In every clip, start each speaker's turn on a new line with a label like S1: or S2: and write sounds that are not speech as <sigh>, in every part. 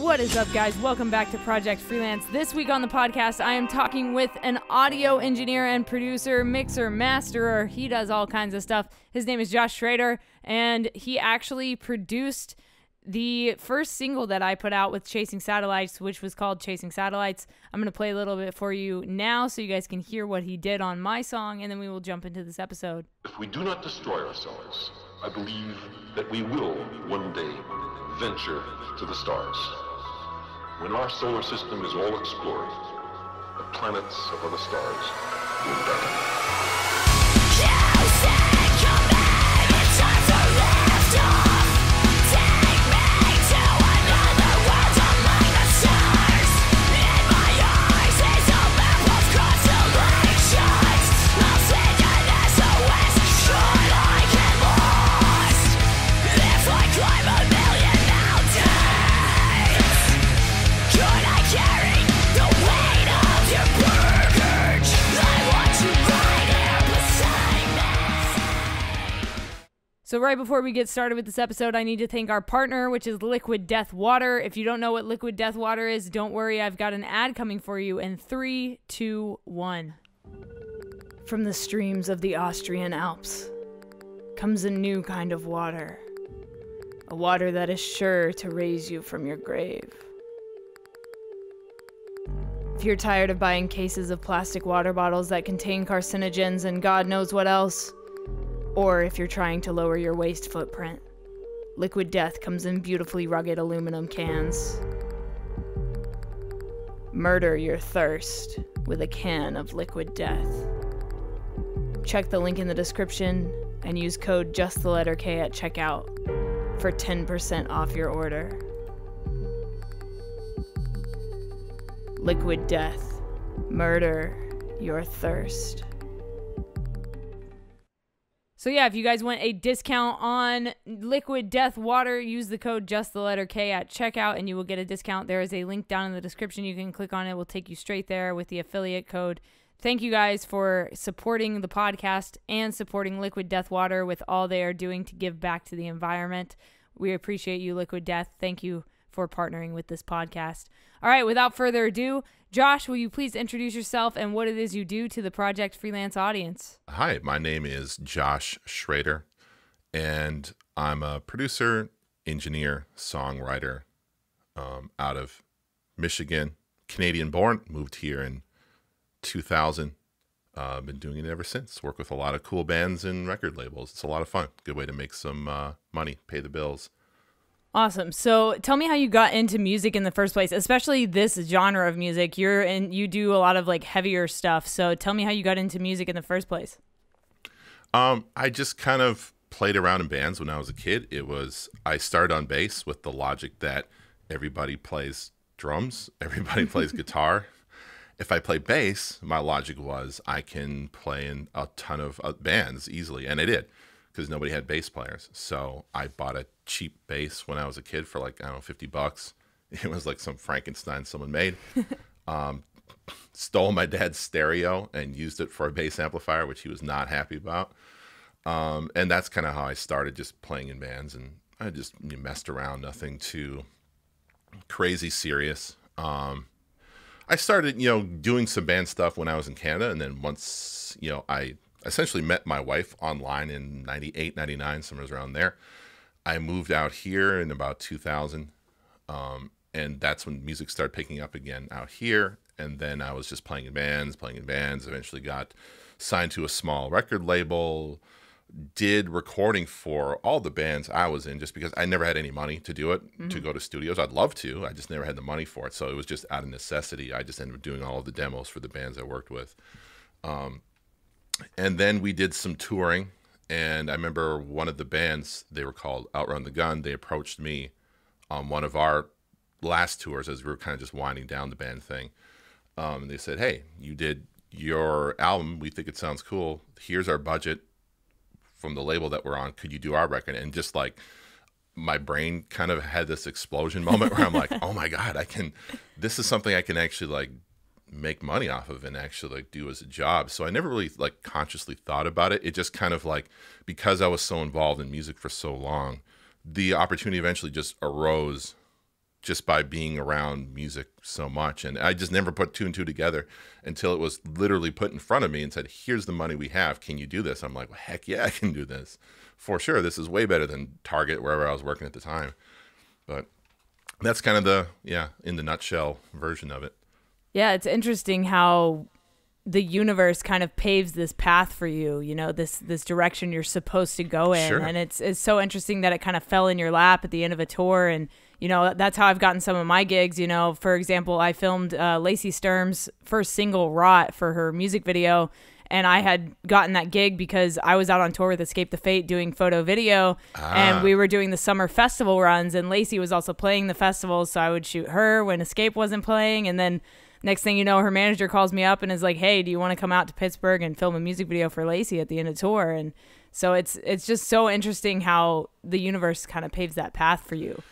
S1: What is up, guys? Welcome back to Project Freelance. This week on the podcast, I am talking with an audio engineer and producer, mixer, masterer. He does all kinds of stuff. His name is Josh Schroeder, and he actually produced the first single that I put out with Chasing Satellites, which was called Chasing Satellites. I'm going to play a little bit for you now so you guys can hear what he did on my song, and then we will jump into this episode.
S2: If we do not destroy ourselves, I believe that we will one day venture to the stars. When our solar system is all explored, the planets of other stars will beckon.
S1: So, right before we get started with this episode, I need to thank our partner, which is Liquid Death Water. If you don't know what Liquid Death Water is, don't worry, I've got an ad coming for you in three, two, one. From the streams of the Austrian Alps comes a new kind of water, a water that is sure to raise you from your grave. If you're tired of buying cases of plastic water bottles that contain carcinogens and God knows what else, or if you're trying to lower your waste footprint. Liquid Death comes in beautifully rugged aluminum cans. Murder your thirst with a can of Liquid Death. Check the link in the description and use code just the letter K at checkout for 10% off your order. Liquid Death. Murder your thirst. So yeah, if you guys want a discount on Liquid Death Water, use the code just the letter K at checkout and you will get a discount. There is a link down in the description. You can click on it. it will take you straight there with the affiliate code. Thank you guys for supporting the podcast and supporting Liquid Death Water with all they are doing to give back to the environment. We appreciate you, Liquid Death. Thank you for partnering with this podcast. All right, without further ado, Josh, will you please introduce yourself and what it is you do to the Project Freelance audience?
S3: Hi, my name is Josh Schroeder, and I'm a producer, engineer, songwriter um, out of Michigan, Canadian born, moved here in 2000. Uh, been doing it ever since. Work with a lot of cool bands and record labels. It's a lot of fun. Good way to make some uh, money, pay the bills.
S1: Awesome. So tell me how you got into music in the first place, especially this genre of music. You're in you do a lot of like heavier stuff. So tell me how you got into music in the first place.
S3: Um, I just kind of played around in bands when I was a kid. It was I started on bass with the logic that everybody plays drums, <laughs> everybody plays <laughs> guitar. If I play bass, my logic was I can play in a ton of uh, bands easily, and I did because nobody had bass players. So I bought a cheap bass when I was a kid for like I don't know fifty bucks. <laughs> It was like some Frankenstein someone made. <laughs> um, stole my dad's stereo and used it for a bass amplifier, which he was not happy about. Um, and that's kind of how I started, just playing in bands, and I just messed around, nothing too crazy serious. Um, I started, you know, doing some band stuff when I was in Canada, and then once, you know, I essentially met my wife online in 98, 99, somewhere around there. I moved out here in about 2000. Um, and that's when music started picking up again out here. And then I was just playing in bands, playing in bands, eventually got signed to a small record label, did recording for all the bands I was in just because I never had any money to do it, mm-hmm. to go to studios. I'd love to. I just never had the money for it. So it was just out of necessity. I just ended up doing all of the demos for the bands I worked with. Um, and then we did some touring and i remember one of the bands they were called outrun the gun they approached me on one of our last tours as we were kind of just winding down the band thing. Um, and they said hey you did your album we think it sounds cool here's our budget from the label that we're on could you do our record? And just like my brain kind of had this explosion moment where i'm like <laughs> oh my god i can this is something i can actually like make money off of and actually like do as a job. So I never really like consciously thought about it. It just kind of like because I was so involved in music for so long, the opportunity eventually just arose just by being around music so much. And I just never put two and two together until it was literally put in front of me and said, Here's the money we have. Can you do this? I'm like, well, Heck yeah, I can do this. For sure. This is way better than Target, wherever I was working at the time. But that's kind of the, yeah, in the nutshell version of it.
S1: Yeah, it's interesting how the universe kind of paves this path for you you know this this direction you're supposed to go in.
S3: Sure.
S1: and it's it's so interesting that it kind of fell in your lap at the end of a tour. And you know that's how i've gotten some of my gigs you know. For example i filmed uh, lacey sturm's first single rot for her music video. And i had gotten that gig because i was out on tour with escape the fate doing photo video. And we were doing the summer festival runs. And lacey was also playing the festivals so i would shoot her when escape wasn't playing. And then next thing you know, her manager calls me up and is like, "Hey, do you want to come out to Pittsburgh and film a music video for Lacey at the end of tour?" And so it's it's just so interesting how the universe kind of paves that path for you.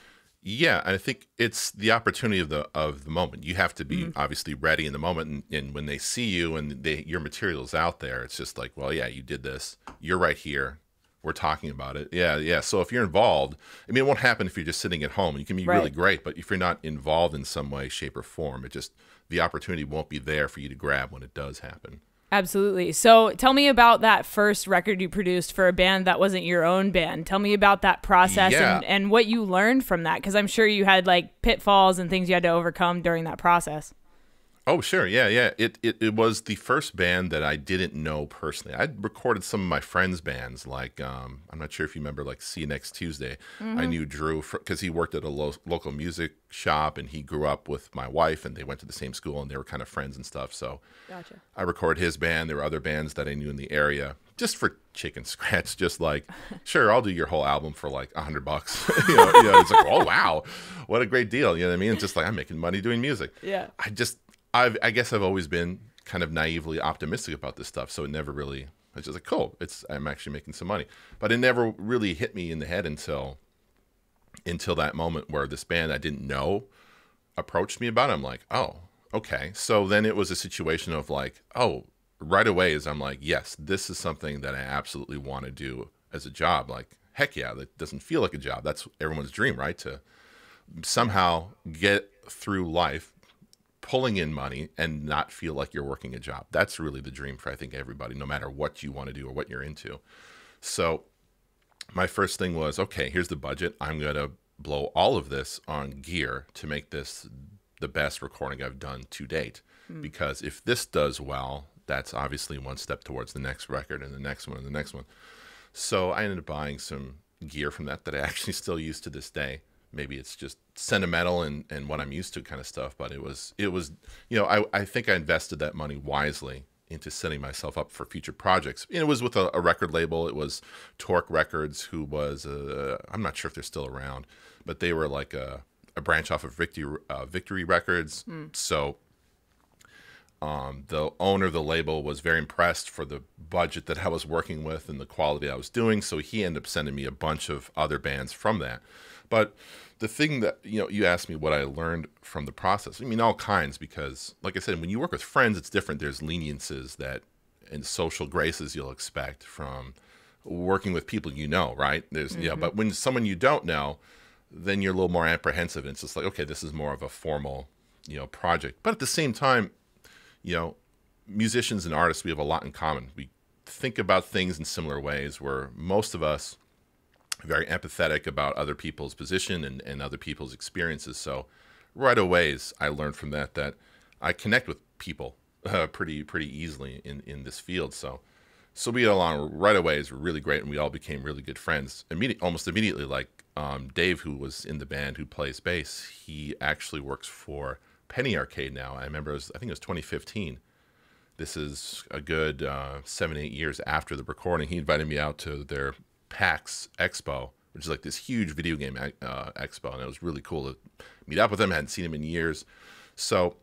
S3: Yeah, I think it's the opportunity of the of the moment. You have to be mm-hmm. obviously ready in the moment, and, and when they see you and they, your material is out there, it's just like, well, yeah, you did this. You're right here. We're talking about it. Yeah, yeah. So if you're involved, I mean, it won't happen if you're just sitting at home. You can be really great, but if you're not involved in some way, shape, or form, it just the opportunity won't be there for you to grab when it does happen.
S1: Absolutely. So tell me about that first record you produced for a band that wasn't your own band. Tell me about that process
S3: Yeah.
S1: and, and what you learned from that, because I'm sure you had like pitfalls and things you had to overcome during that process.
S3: Oh, sure. Yeah, yeah. It, it it was the first band that I didn't know personally. I'd recorded some of my friends' bands, like um, I'm not sure if you remember, like See You Next Tuesday. I knew Drew because he worked at a lo- local music shop, and he grew up with my wife, and they went to the same school, and they were kind of friends and stuff. So
S1: Gotcha.
S3: I recorded his band. There were other bands that I knew in the area, just for chicken <laughs> scratch. Just like, sure, I'll do your whole album for like a hundred bucks. <laughs> you, know, you know, it's like, oh wow, what a great deal. You know what I mean? It's just like I'm making money doing music.
S1: Yeah.
S3: I just, I've, I guess I've always been kind of naively optimistic about this stuff. So it never really, it's just like, cool, it's, I'm actually making some money. But it never really hit me in the head until, until that moment where this band I didn't know approached me about it. I'm like, oh, okay. So then it was a situation of like, oh, right away is I'm like, yes, this is something that I absolutely want to do as a job. Like, heck yeah, that doesn't feel like a job. That's everyone's dream, right? To somehow get through life pulling in money and not feel like you're working a job. That's really the dream for I think everybody, no matter what you want to do or what you're into. So my first thing was, okay, here's the budget. I'm going to blow all of this on gear to make this the best recording I've done to date. Hmm. Because if this does well, that's obviously one step towards the next record and the next one and the next one. So I ended up buying some gear from that that I <laughs> actually still use to this day. Maybe it's just sentimental and, and what I'm used to kind of stuff, but it was it was you know I, I think I invested that money wisely into setting myself up for future projects. And it was with a, a record label. It was Torque Records, who was uh, I'm not sure if they're still around, but they were like a, a branch off of Victory uh, Victory Records. So um, the owner of the label was very impressed for the budget that I was working with and the quality I was doing. So he ended up sending me a bunch of other bands from that. But the thing that you know, you asked me what I learned from the process. I mean, all kinds because, like I said, when you work with friends, it's different. There's leniences that and social graces you'll expect from working with people you know, right? There's you know, mm-hmm. but when someone you don't know, then you're a little more apprehensive. And it's just like, okay, this is more of a formal, you know, project. But at the same time, you know, musicians and artists, we have a lot in common. We think about things in similar ways where most of us very empathetic about other people's position and, and other people's experiences. So right away, I learned from that that I connect with people uh, pretty pretty easily in, in this field. So so we got along right away is really great, and we all became really good friends. Immediate, almost immediately, like um, Dave, who was in the band, who plays bass, he actually works for Penny Arcade now. I remember, was, I think it was 2015. This is a good uh, seven, eight years after the recording. He invited me out to their PAX Expo, which is like this huge video game uh, expo, and it was really cool to meet up with him. I hadn't seen him in years, so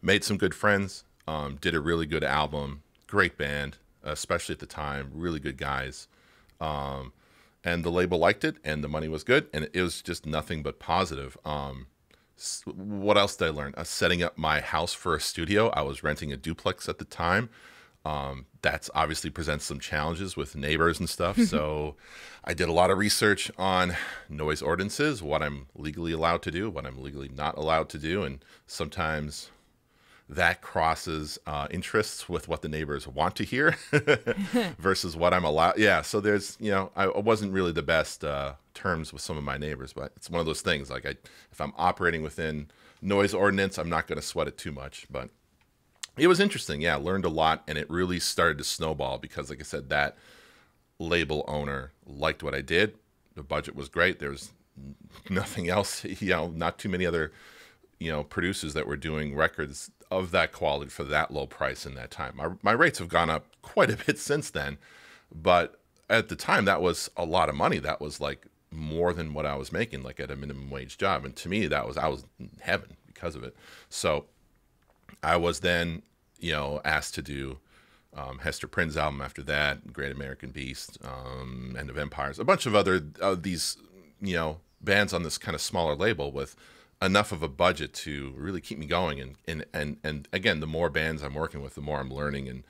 S3: made some good friends. Um, did a really good album, great band, especially at the time. Really good guys, um, and the label liked it, and the money was good, and it was just nothing but positive. Um, what else did I learn? Uh, setting up my house for a studio. I was renting a duplex at the time. Um, that's obviously presents some challenges with neighbors and stuff. so I did a lot of research on noise ordinances, what I'm legally allowed to do, what I'm legally not allowed to do, and sometimes that crosses uh, interests with what the neighbors want to hear <laughs> versus what I'm allowed. Yeah, so there's you know I wasn't really the best uh, terms with some of my neighbors, but it's one of those things. Like I, if I'm operating within noise ordinance, I'm not going to sweat it too much. But it was interesting. Yeah, learned a lot, and it really started to snowball because, like I said, that label owner liked what I did. The budget was great. There's <laughs> nothing else. <laughs> You know, not too many other you know producers that were doing records of that quality for that low price in that time. My, my rates have gone up <laughs> quite a bit since then, but at the time that was a lot of money. That was like more than what I was making, like at a minimum wage job. And to me, that was I was in heaven because of it. So I was then, you know, asked to do um, Hester Prynne's album after that, Great American Beast, um, End of Empires, a bunch of other uh, these, you know, bands on this kind of smaller label with enough of a budget to really keep me going. And and and and again the more bands i'm working with the more i'm learning. And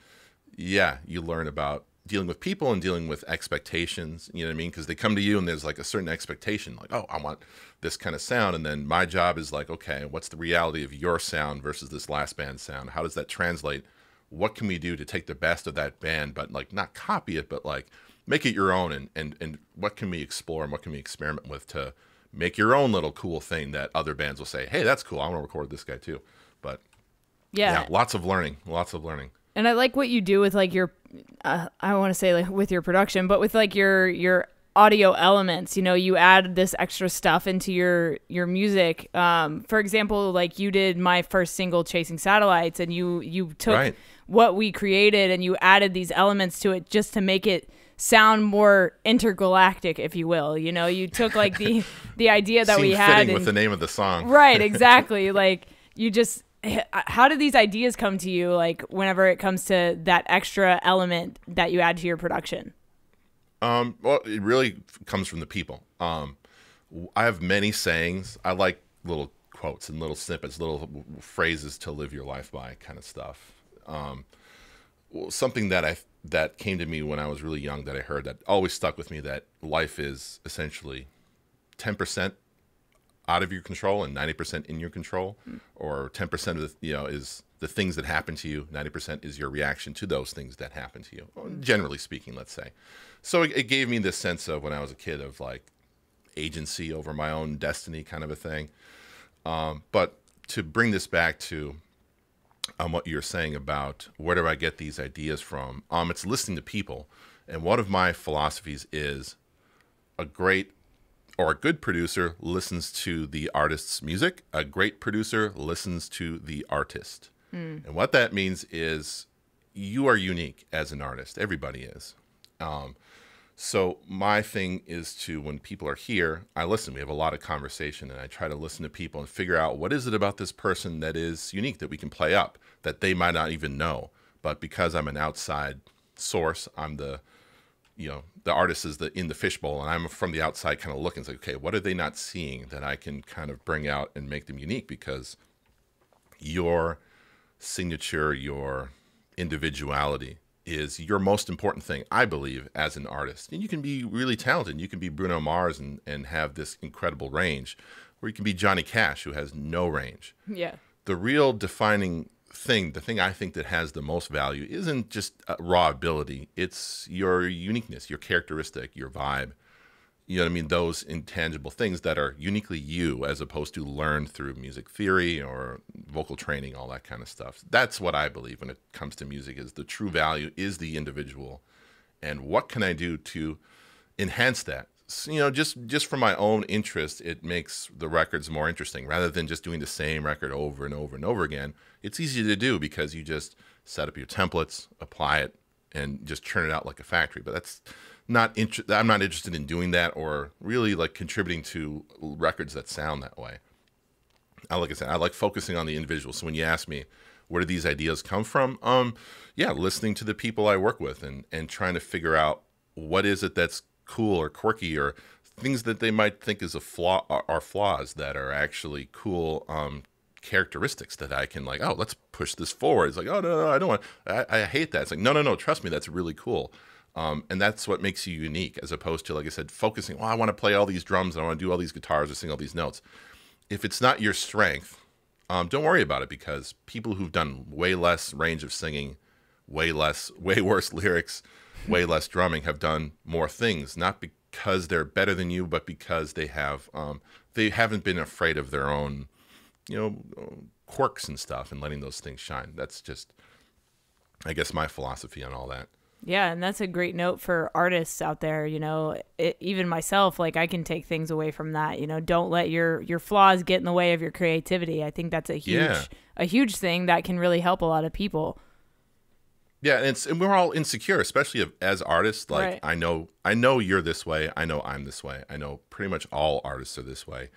S3: yeah you learn about dealing with people and dealing with expectations you know what i mean because they come to you and there's like a certain expectation like oh i want this kind of sound and then my job is like okay what's the reality of your sound versus this last band sound how does that translate what can we do to take the best of that band but like not copy it but like make it your own and and and what can we explore and what can we experiment with to make your own little cool thing that other bands will say, "Hey, that's cool. I want to record this guy too." But
S1: Yeah.
S3: yeah, lots of learning, lots of learning.
S1: And I like what you do with like your, uh, I want to say like with your production, but with like your your audio elements. You know, you add this extra stuff into your your music. Um, for example, like you did my first single, "Chasing Satellites," and you you took
S3: Right.
S1: what we created and you added these elements to it just to make it sound more intergalactic, if you will. You know, you took like the <laughs> the idea that we had
S3: fitting with
S1: and-
S3: the name of the song.
S1: right <laughs> exactly like you just how do these ideas come to you like whenever it comes to that extra element that you add to your production
S3: Um, well, it really comes from the people. Um, I have many sayings. I like little quotes and little snippets, little phrases to live your life by, kind of stuff. Um, something that I that came to me when I was really young that I heard that always stuck with me that life is essentially ten percent out of your control and ninety percent in your control, or ten percent of the you know is the things that happen to you. Ninety percent is your reaction to those things that happen to you. Generally speaking, let's say. So it, it gave me this sense of when I was a kid of like agency over my own destiny, kind of a thing. Um, but to bring this back to um, what you're saying about where do I get these ideas from? Um, it's listening to people, and one of my philosophies is a great or a good producer listens to the artist's music. A great producer listens to the artist, and what that means is you are unique as an artist. Everybody is. Um, so my thing is to when people are here, I listen. We have a lot of conversation, and I try to listen to people and figure out what is it about this person that is unique that we can play up that they might not even know. But because I'm an outside source, I'm the you know the artist is the in the fishbowl, and I'm from the outside, kind of looking. It's like, okay, what are they not seeing that I can kind of bring out and make them unique? Because your signature, your individuality is your most important thing, I believe, as an artist. And you can be really talented. You can be Bruno Mars and, and have this incredible range, or you can be Johnny Cash, who has no range.
S1: yeah
S3: The real defining thing, the thing I think that has the most value, isn't just uh, raw ability, it's your uniqueness, your characteristic, your vibe. You know what I mean? Those intangible things that are uniquely you as opposed to learned through music theory or vocal training, all that kind of stuff. That's what I believe when it comes to music is the true value is the individual. And what can I do to enhance that? You know, just just for my own interest, it makes the records more interesting rather than just doing the same record over and over and over again. It's easy to do because you just set up your templates, apply it, and just churn it out like a factory. But that's not inter- I'm not interested in doing that or really like contributing to records that sound that way. I like I said, I like focusing on the individual. So when you ask me where do these ideas come from, um, yeah, listening to the people I work with and and trying to figure out what is it that's cool or quirky or things that they might think is a flaw are, flaws that are actually cool um, characteristics that I can like, oh, let's push this forward. It's like, oh no, no, I don't want. I, I hate that. It's like, no, no, no. Trust me, that's really cool. Um, and that's what makes you unique, as opposed to, like I said, focusing. Well, I want to play all these drums and I want to do all these guitars or sing all these notes. If it's not your strength, um, don't worry about it because people who've done way less range of singing, way less, <laughs> way worse lyrics, way less drumming have done more things. Not because they're better than you, but because they have um, they haven't been afraid of their own, you know, quirks and stuff and letting those things shine. That's just, I guess, my philosophy on all that.
S1: Yeah, and that's a great note for artists out there. You know, it, even myself, like I can take things away from that. You know, don't let your your flaws get in the way of your creativity. I think that's a huge
S3: Yeah.
S1: a huge thing that can really help a lot of people.
S3: Yeah, and it's and we're all insecure, especially if, as artists. Like
S1: Right.
S3: I know, I know you're this way. I know I'm this way. I know pretty much all artists are this way.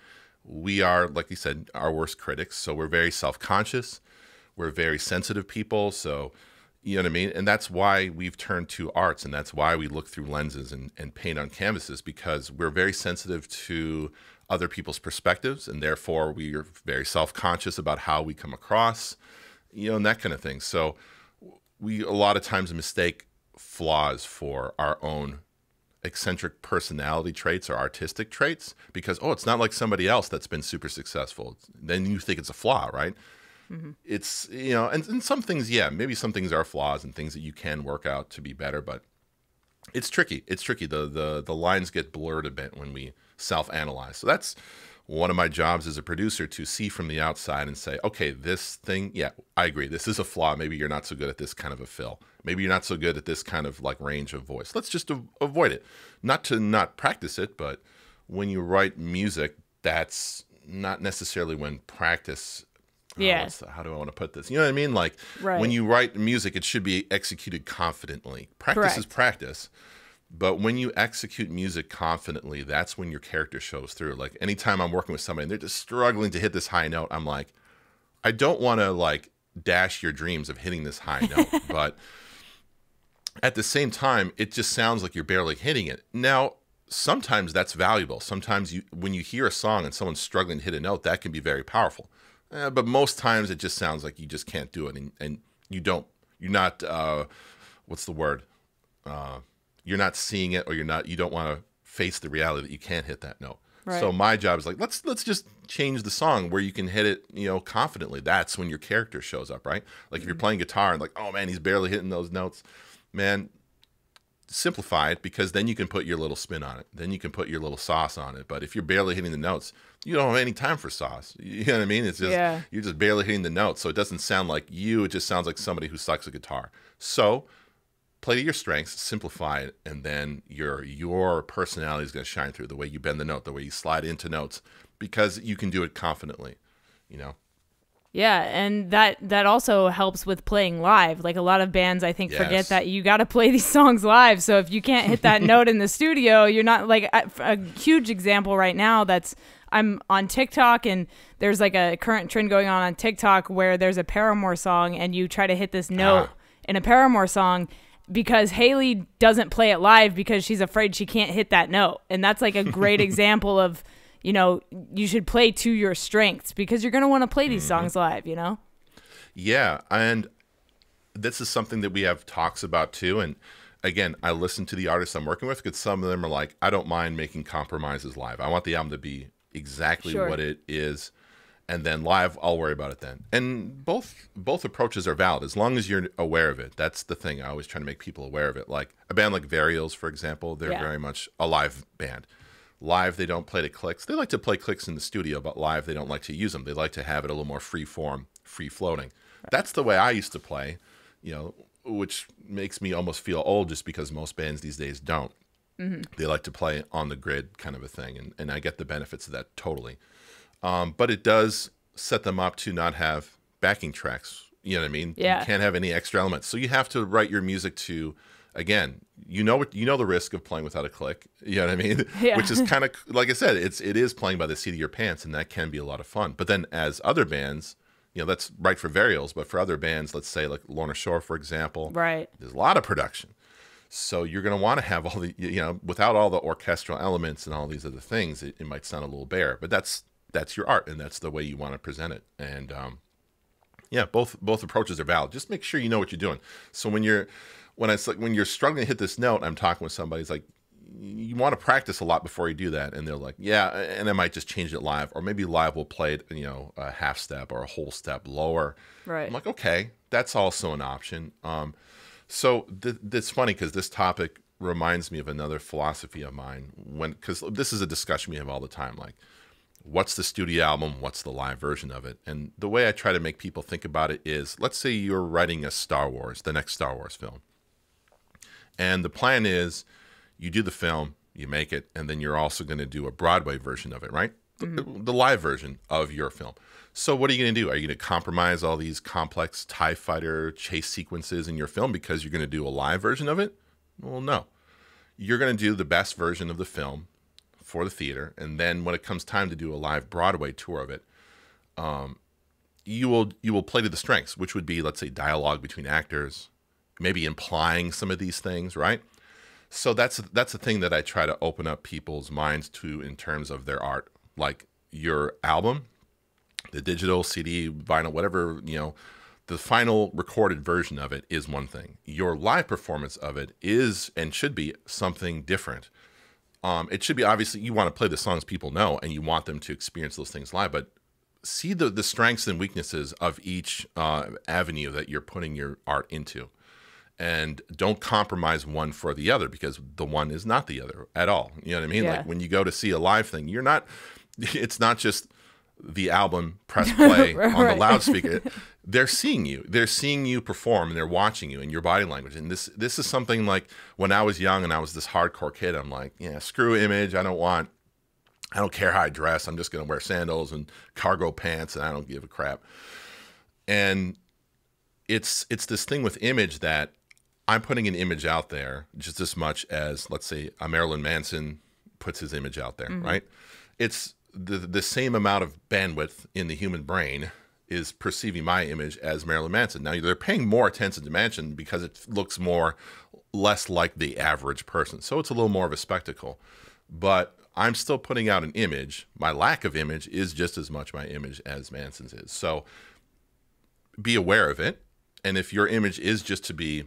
S3: We are, like you said, our worst critics. So we're very self conscious. We're very sensitive people. So you know what I mean. And that's why we've turned to arts, and that's why we look through lenses and, and paint on canvases because we're very sensitive to other people's perspectives, and therefore we are very self conscious about how we come across, you know, and that kind of thing. So we a lot of times mistake flaws for our own eccentric personality traits or artistic traits because oh it's not like somebody else that's been super successful. Then you think it's a flaw right? Mm-hmm. It's you know and, and some things yeah maybe some things are flaws and things that you can work out to be better but it's tricky. It's tricky. The the the lines get blurred a bit when we self-analyze. So that's one of my jobs as a producer to see from the outside and say okay this thing yeah i agree this is a flaw maybe you're not so good at this kind of a fill maybe you're not so good at this kind of like range of voice let's just av- avoid it not to not practice it but when you write music that's not necessarily when practice oh,
S1: Yeah.
S3: the- how do I want to put this? You know what I mean? Like
S1: Right.
S3: when you write music, it should be executed confidently. Practice is practice. But when you execute music confidently, that's when your character shows through. Like anytime I'm working with somebody and they're just struggling to hit this high note, I'm like, I don't want to like dash your dreams of hitting this high note, <laughs> but at the same time, it just sounds like you're barely hitting it. Now, sometimes that's valuable. Sometimes you, when you hear a song and someone's struggling to hit a note, that can be very powerful. Eh, but most times, it just sounds like you just can't do it, and, and you don't. You're not. Uh, what's the word? Uh, you're not seeing it, or you're not. You don't want to face the reality that you can't hit that note. So my job is like let's let's just change the song where you can hit it, you know, confidently. That's when your character shows up, right? Like if you're mm-hmm. playing guitar and like, oh man, he's barely hitting those notes, man. Simplify it because then you can put your little spin on it. Then you can put your little sauce on it. But if you're barely hitting the notes, you don't have any time for sauce. <laughs> You know what I mean? It's just
S1: Yeah.
S3: you're just barely hitting the notes, so it doesn't sound like you. It just sounds like somebody who sucks a guitar. So play to your strengths, simplify it, and then your your personality is going to shine through the way you bend the note, the way you slide into notes, because you can do it confidently. You know.
S1: Yeah, and that that also helps with playing live. Like a lot of bands, I think forget that you got to play these <laughs> songs live. So if you can't hit that <laughs> note in the studio, you're not like a, a huge example right now. That's I'm on TikTok and there's like a current trend going on on TikTok where there's a Paramore song and you try to hit this note
S3: Ah.
S1: in a Paramore song because Hayley doesn't play it live because she's afraid she can't hit that note. And that's like a great <laughs> example of, you know, you should play to your strengths because you're going to want to play these mm-hmm. songs live, you know?
S3: Yeah, and this is something that we have talks about too. And again, I listen to the artists I'm working with because some of them are like, I don't mind making compromises live. I want the album to be exactly
S1: Sure.
S3: what it is, and then live, I'll worry about it then. And both both approaches are valid as long as you're aware of it. That's the thing. I always try to make people aware of it. Like a band like Varials, for example, they're
S1: Yeah.
S3: very much a live band. Live, they don't play to clicks. They like to play clicks in the studio, but live, they don't like to use them. They like to have it a little more free form, free floating. That's the way I used to play, you know, which makes me almost feel old just because most bands these days don't. Mm-hmm. They like to play on the grid kind of a thing, and, and I get the benefits of that totally. Um, but it does set them up to not have backing tracks. You know what I mean?
S1: Yeah.
S3: You can't have any extra elements. So you have to write your music to, again, you know what you know the risk of playing without a click. You know what I mean? <laughs>
S1: Yeah.
S3: Which is kind of like I said, it's it is playing by the seat of your pants, and that can be a lot of fun. But then as other bands, you know, that's right for Varials, but for other bands, let's say like Lorna Shore, for example,
S1: Right.
S3: there's a lot of production. So you're going to want to have all the, you know, without all the orchestral elements and all these other things, it, it might sound a little bare. But that's that's your art and that's the way you want to present it. And um, yeah, both both approaches are valid. Just make sure you know what you're doing. So when you're when like when you're struggling to hit this note, I'm talking with somebody. It's like you want to practice a lot before you do that, and they're like, yeah, and I might just change it live, or maybe live will play it, you know, a half step or a whole step lower.
S1: Right.
S3: I'm like, okay, that's also an option. Um, so th- that's funny because this topic reminds me of another philosophy of mine when because this is a discussion we have all the time, like what's the studio album what's the live version of it? And the way i try to make people think about it is let's say you're writing a star wars the next star wars film. And the plan is you do the film you make it and then you're also going to do a broadway version of it right? Mm-hmm. the, the, live version of your film. So what are you going to do? Are you going to compromise all these complex tie fighter chase sequences in your film because you're going to do a live version of it? Well no. You're going to do the best version of the film for the theater, and then when it comes time to do a live Broadway tour of it, um, you will you will play to the strengths, which would be let's say dialogue between actors, maybe implying some of these things, right? So that's that's the thing that I try to open up people's minds to in terms of their art, like your album, the digital CD, vinyl, whatever you know. The final recorded version of it is one thing. Your live performance of it is and should be something different um, it should be obviously you want to play the songs people know and you want them to experience those things live, but see the the strengths and weaknesses of each uh, avenue that you're putting your art into, and don't compromise one for the other because the one is not the other at all. You know what I mean? Yeah. Like when you go to see a live thing, you're not. <laughs> It's not just the album press <laughs> play right. on the loudspeaker they're seeing you. They're seeing you perform and they're watching you and your body language. And this this is something like when i was young and i was this hardcore kid i'm like yeah screw image. I don't want i don't care how i dress. I'm just going to wear sandals and cargo pants and i don't give a crap. And it's it's this thing with image that i'm putting an image out there just as much as let's say a marilyn manson puts his image out there mm-hmm. right? It's the the same amount of bandwidth in the human brain is perceiving my image as Marilyn Manson. Now they're paying more attention to Manson because it looks more less like the average person. So it's a little more of a spectacle. But I'm still putting out an image. My lack of image is just as much my image as Manson's is. So be aware of it. And if your image is just to be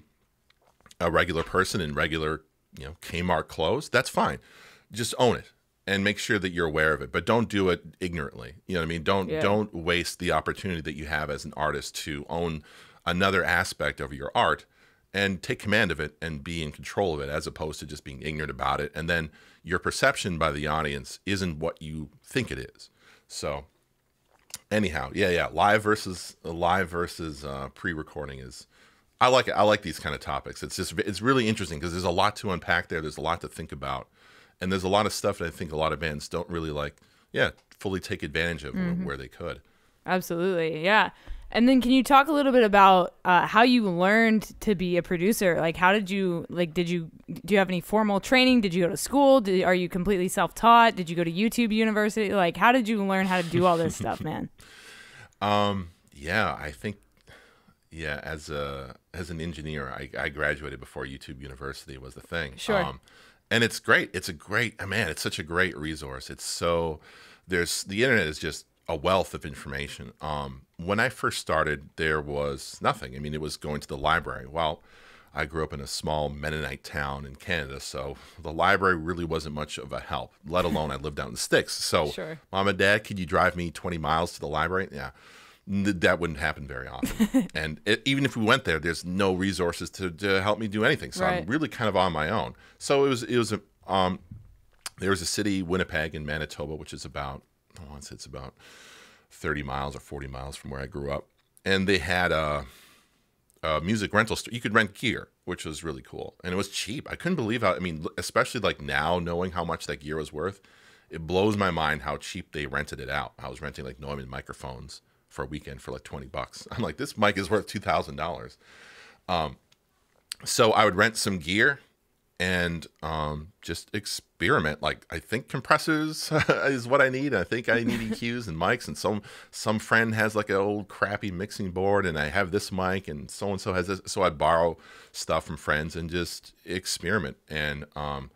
S3: a regular person in regular, you know, Kmart clothes, that's fine. Just own it and make sure that you're aware of it but don't do it ignorantly. You know what i mean? Don't yeah. don't waste the opportunity that you have as an artist to own another aspect of your art and take command of it and be in control of it as opposed to just being ignorant about it. And then your perception by the audience isn't what you think it is. So anyhow yeah yeah live versus live versus uh, pre-recording is i like it. I like these kind of topics. It's just it's really interesting because there's a lot to unpack there. There's a lot to think about and there's a lot of stuff that I think a lot of bands don't really like, yeah, fully take advantage of mm-hmm. where they could.
S1: Absolutely, yeah. And then, can you talk a little bit about uh, how you learned to be a producer? Like, how did you like? Did you do you have any formal training? Did you go to school? Did, are you completely self taught? Did you go to YouTube University? Like, how did you learn how to do all this stuff, man? <laughs>
S3: Um, yeah, I think, yeah, as a as an engineer, I, I graduated before YouTube University was the thing.
S1: Sure. Um,
S3: and it's great. It's a great man. It's such a great resource. It's so there's the internet is just a wealth of information. Um, when I first started, there was nothing. I mean, it was going to the library. Well, I grew up in a small Mennonite town in Canada, so the library really wasn't much of a help. Let alone I lived out in the sticks. So,
S1: sure.
S3: mom and dad, could you drive me 20 miles to the library? Yeah that wouldn't happen very often. <laughs> and it, even if we went there, there's no resources to, to help me do anything. So right. I'm really kind of on my own. So it was it was a um, there was a city Winnipeg in Manitoba, which is about I want to say it's about 30 miles or 40 miles from where I grew up, and they had a, a music rental store. You could rent gear, which was really cool, and it was cheap. I couldn't believe how. I mean, especially like now, knowing how much that gear was worth, it blows my mind how cheap they rented it out. I was renting like Neumann microphones for a weekend for like 20 bucks. <laughs> I'm like, this mic is worth $2,000. Um, so I would rent some gear and um, just experiment. Like I think compressors <laughs> is what I need. I think I need <laughs> EQs and mics, and some some friend has like an old crappy mixing board, and I have this mic, and so and so has this. So I borrow stuff from friends and just experiment. And um,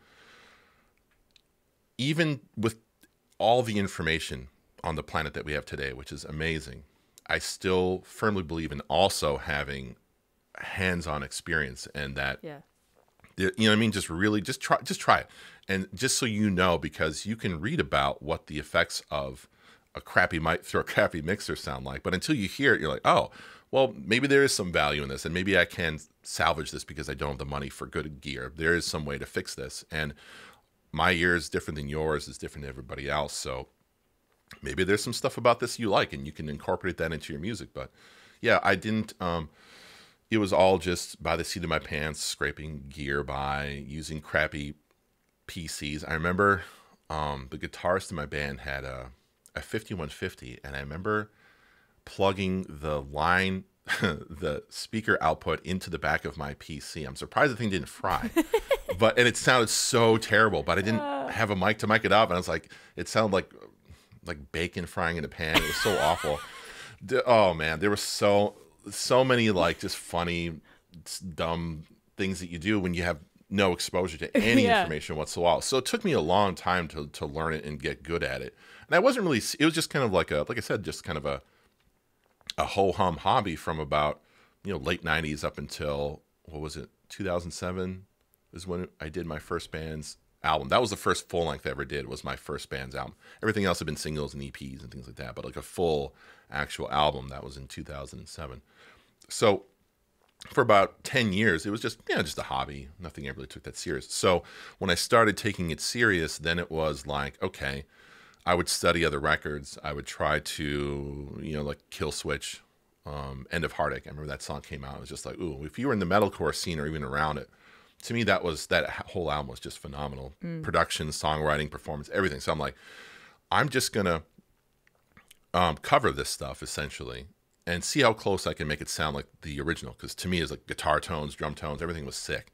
S3: even with all the information on the planet that we have today, which is amazing, I still firmly believe in also having hands-on experience and that
S1: Yeah.
S3: you know what I mean? Just really, just try, just try it, and just so you know, because you can read about what the effects of a crappy mic <laughs> through a crappy mixer sound like, but until you hear it, you're like, oh, well, maybe there is some value in this, and maybe I can salvage this because I don't have the money for good gear. There is some way to fix this, and my ear is different than yours, is different than everybody else, so maybe there's some stuff about this you like, and you can incorporate that into your music. But yeah, I didn't. Um, it was all just by the seat of my pants, scraping gear by using crappy PCs. I remember um, the guitarist in my band had a, a 5150, and I remember plugging the line, <laughs> the speaker output into the back of my PC. I'm surprised the thing didn't fry, <laughs> but and it sounded so terrible. But I didn't have a mic to mic it up, and I was like, it sounded like like bacon frying in a pan. It was so awful. <laughs> Oh man, there were so so many like just funny, dumb things that you do when you have no exposure to any <laughs>
S1: Yeah.
S3: information whatsoever. So it took me a long time to to learn it and get good at it. And I wasn't really. It was just kind of like a like I said, just kind of a a ho hum hobby from about you know late '90s up until what was it 2007 is when I did my first band's album. That was the first full length I ever did. Was my first band's album. Everything else had been singles and EPs and things like that. But like a full actual album that was in 2007. So for about 10 years it was just you know just a hobby nothing ever really took that serious so when i started taking it serious then it was like okay i would study other records i would try to you know like Killswitch um, end of heartache i remember that song came out it was just like ooh if you were in the metalcore scene or even around it to me that was that whole album was just phenomenal production songwriting performance everything so i'm like i'm just gonna um, cover this stuff essentially and see how close I can make it sound like the original. Because to me, it's like guitar tones, drum tones, everything was sick.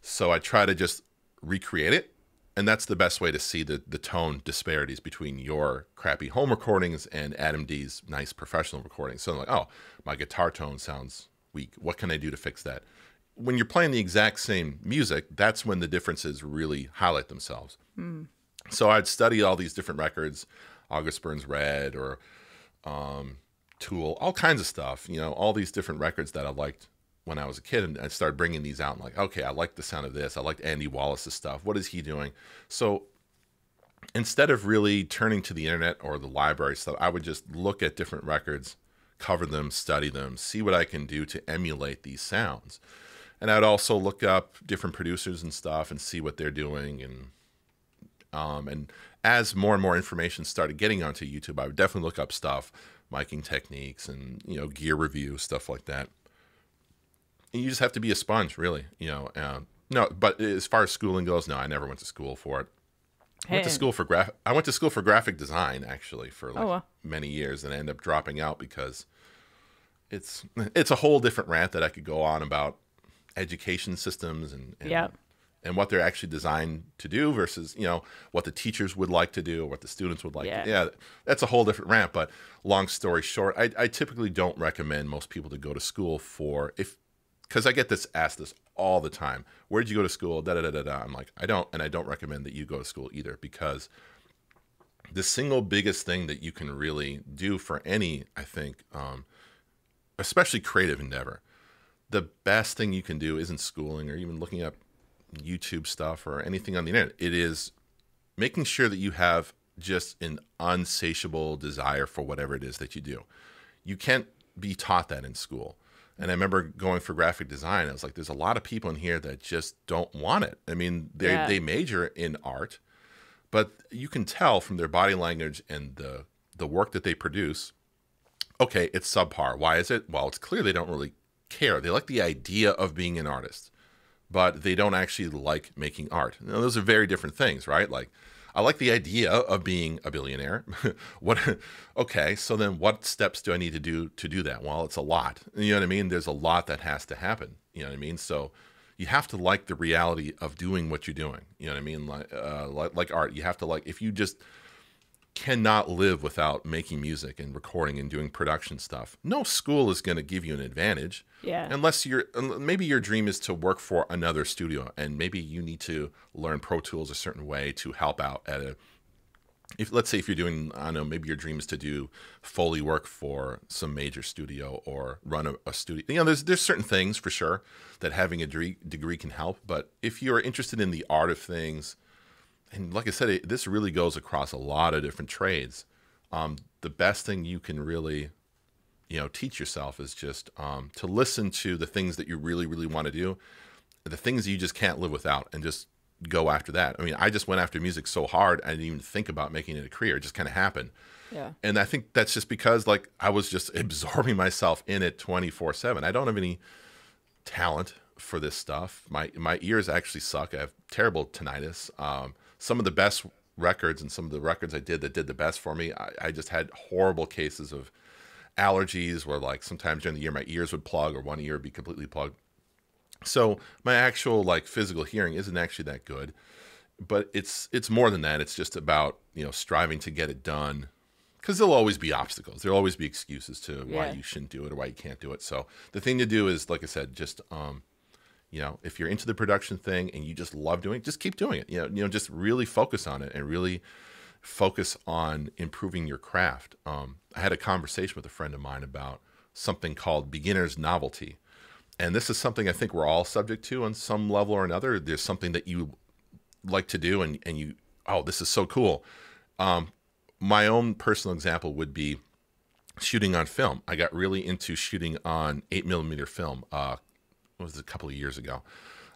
S3: So I try to just recreate it, and that's the best way to see the the tone disparities between your crappy home recordings and Adam D's nice professional recordings. So I'm like, oh, my guitar tone sounds weak. What can I do to fix that? When you're playing the exact same music, that's when the differences really highlight themselves. So I'd study all these different records, August Burns Red or um, Tool, all kinds of stuff. You know, all these different records that I liked when I was a kid, and I started bringing these out. And like, okay, I like the sound of this. I liked Andy Wallace's stuff. What is he doing? So instead of really turning to the internet or the library stuff, I would just look at different records, cover them, study them, see what I can do to emulate these sounds. And I'd also look up different producers and stuff and see what they're doing and um, and as more and more information started getting onto YouTube, I would definitely look up stuff, miking techniques, and you know gear review stuff like that. And you just have to be a sponge, really. You know, uh, no. But as far as schooling goes, no, I never went to school for it. I went to school for graph. I went to school for graphic design actually for like
S1: Oh, wow.
S3: many years, and I ended up dropping out because it's it's a whole different rant that I could go on about education systems and, and
S1: Yep.
S3: and what they're actually designed to do versus you know what the teachers would like to do or what the students would like
S1: Yeah.
S3: to, yeah that's a whole different rant but long story short I, I typically don't recommend most people to go to school for if because i get this asked this all the time where'd you go to school da da da da da i'm like i don't and i don't recommend that you go to school either because the single biggest thing that you can really do for any i think um, especially creative endeavor the best thing you can do isn't schooling or even looking up YouTube stuff or anything on the internet. It is making sure that you have just an unsatiable desire for whatever it is that you do. You can't be taught that in school. And I remember going for graphic design. I was like, there's a lot of people in here that just don't want it. I mean, they
S1: Yeah.
S3: they major in art, but you can tell from their body language and the the work that they produce okay, it's subpar. Why is it? Well, it's clear they don't really care. They like the idea of being an artist, but they don't actually like making art. Now, those are very different things, right? Like, I like the idea of being a billionaire. <laughs> what? Okay, so then what steps do I need to do to do that? Well, it's a lot. You know what I mean? There's a lot that has to happen. You know what I mean? So you have to like the reality of doing what you're doing. You know what I mean? Like, uh, like, like art. You have to like if you just cannot live without making music and recording and doing production stuff. No school is going to give you an advantage.
S1: Yeah.
S3: Unless you're maybe your dream is to work for another studio and maybe you need to learn Pro Tools a certain way to help out at a if let's say if you're doing I don't know maybe your dream is to do foley work for some major studio or run a, a studio you know there's there's certain things for sure that having a degree, degree can help but if you're interested in the art of things and like I said it, this really goes across a lot of different trades um, the best thing you can really you know teach yourself is just um, to listen to the things that you really really want to do the things you just can't live without and just go after that. I mean, I just went after music so hard, I didn't even think about making it a career. It just kind of happened.
S1: Yeah.
S3: And I think that's just because like I was just <laughs> absorbing myself in it 24 seven. I don't have any talent for this stuff. My, my ears actually suck. I have terrible tinnitus. Um, some of the best records and some of the records I did that did the best for me, I, I just had horrible cases of allergies where like sometimes during the year my ears would plug or one ear would be completely plugged. So my actual like physical hearing isn't actually that good, but it's it's more than that. It's just about you know striving to get it done because there'll always be obstacles. There'll always be excuses to why
S1: Yeah.
S3: you shouldn't do it or why you can't do it. So the thing to do is, like I said, just um, you know, if you're into the production thing and you just love doing it, just keep doing it. You know, you know, just really focus on it and really focus on improving your craft. Um, I had a conversation with a friend of mine about something called beginner's novelty. And this is something I think we're all subject to on some level or another. There's something that you like to do and, and you, oh, this is so cool. Um, my own personal example would be shooting on film. I got really into shooting on eight millimeter film. Uh, was a couple of years ago?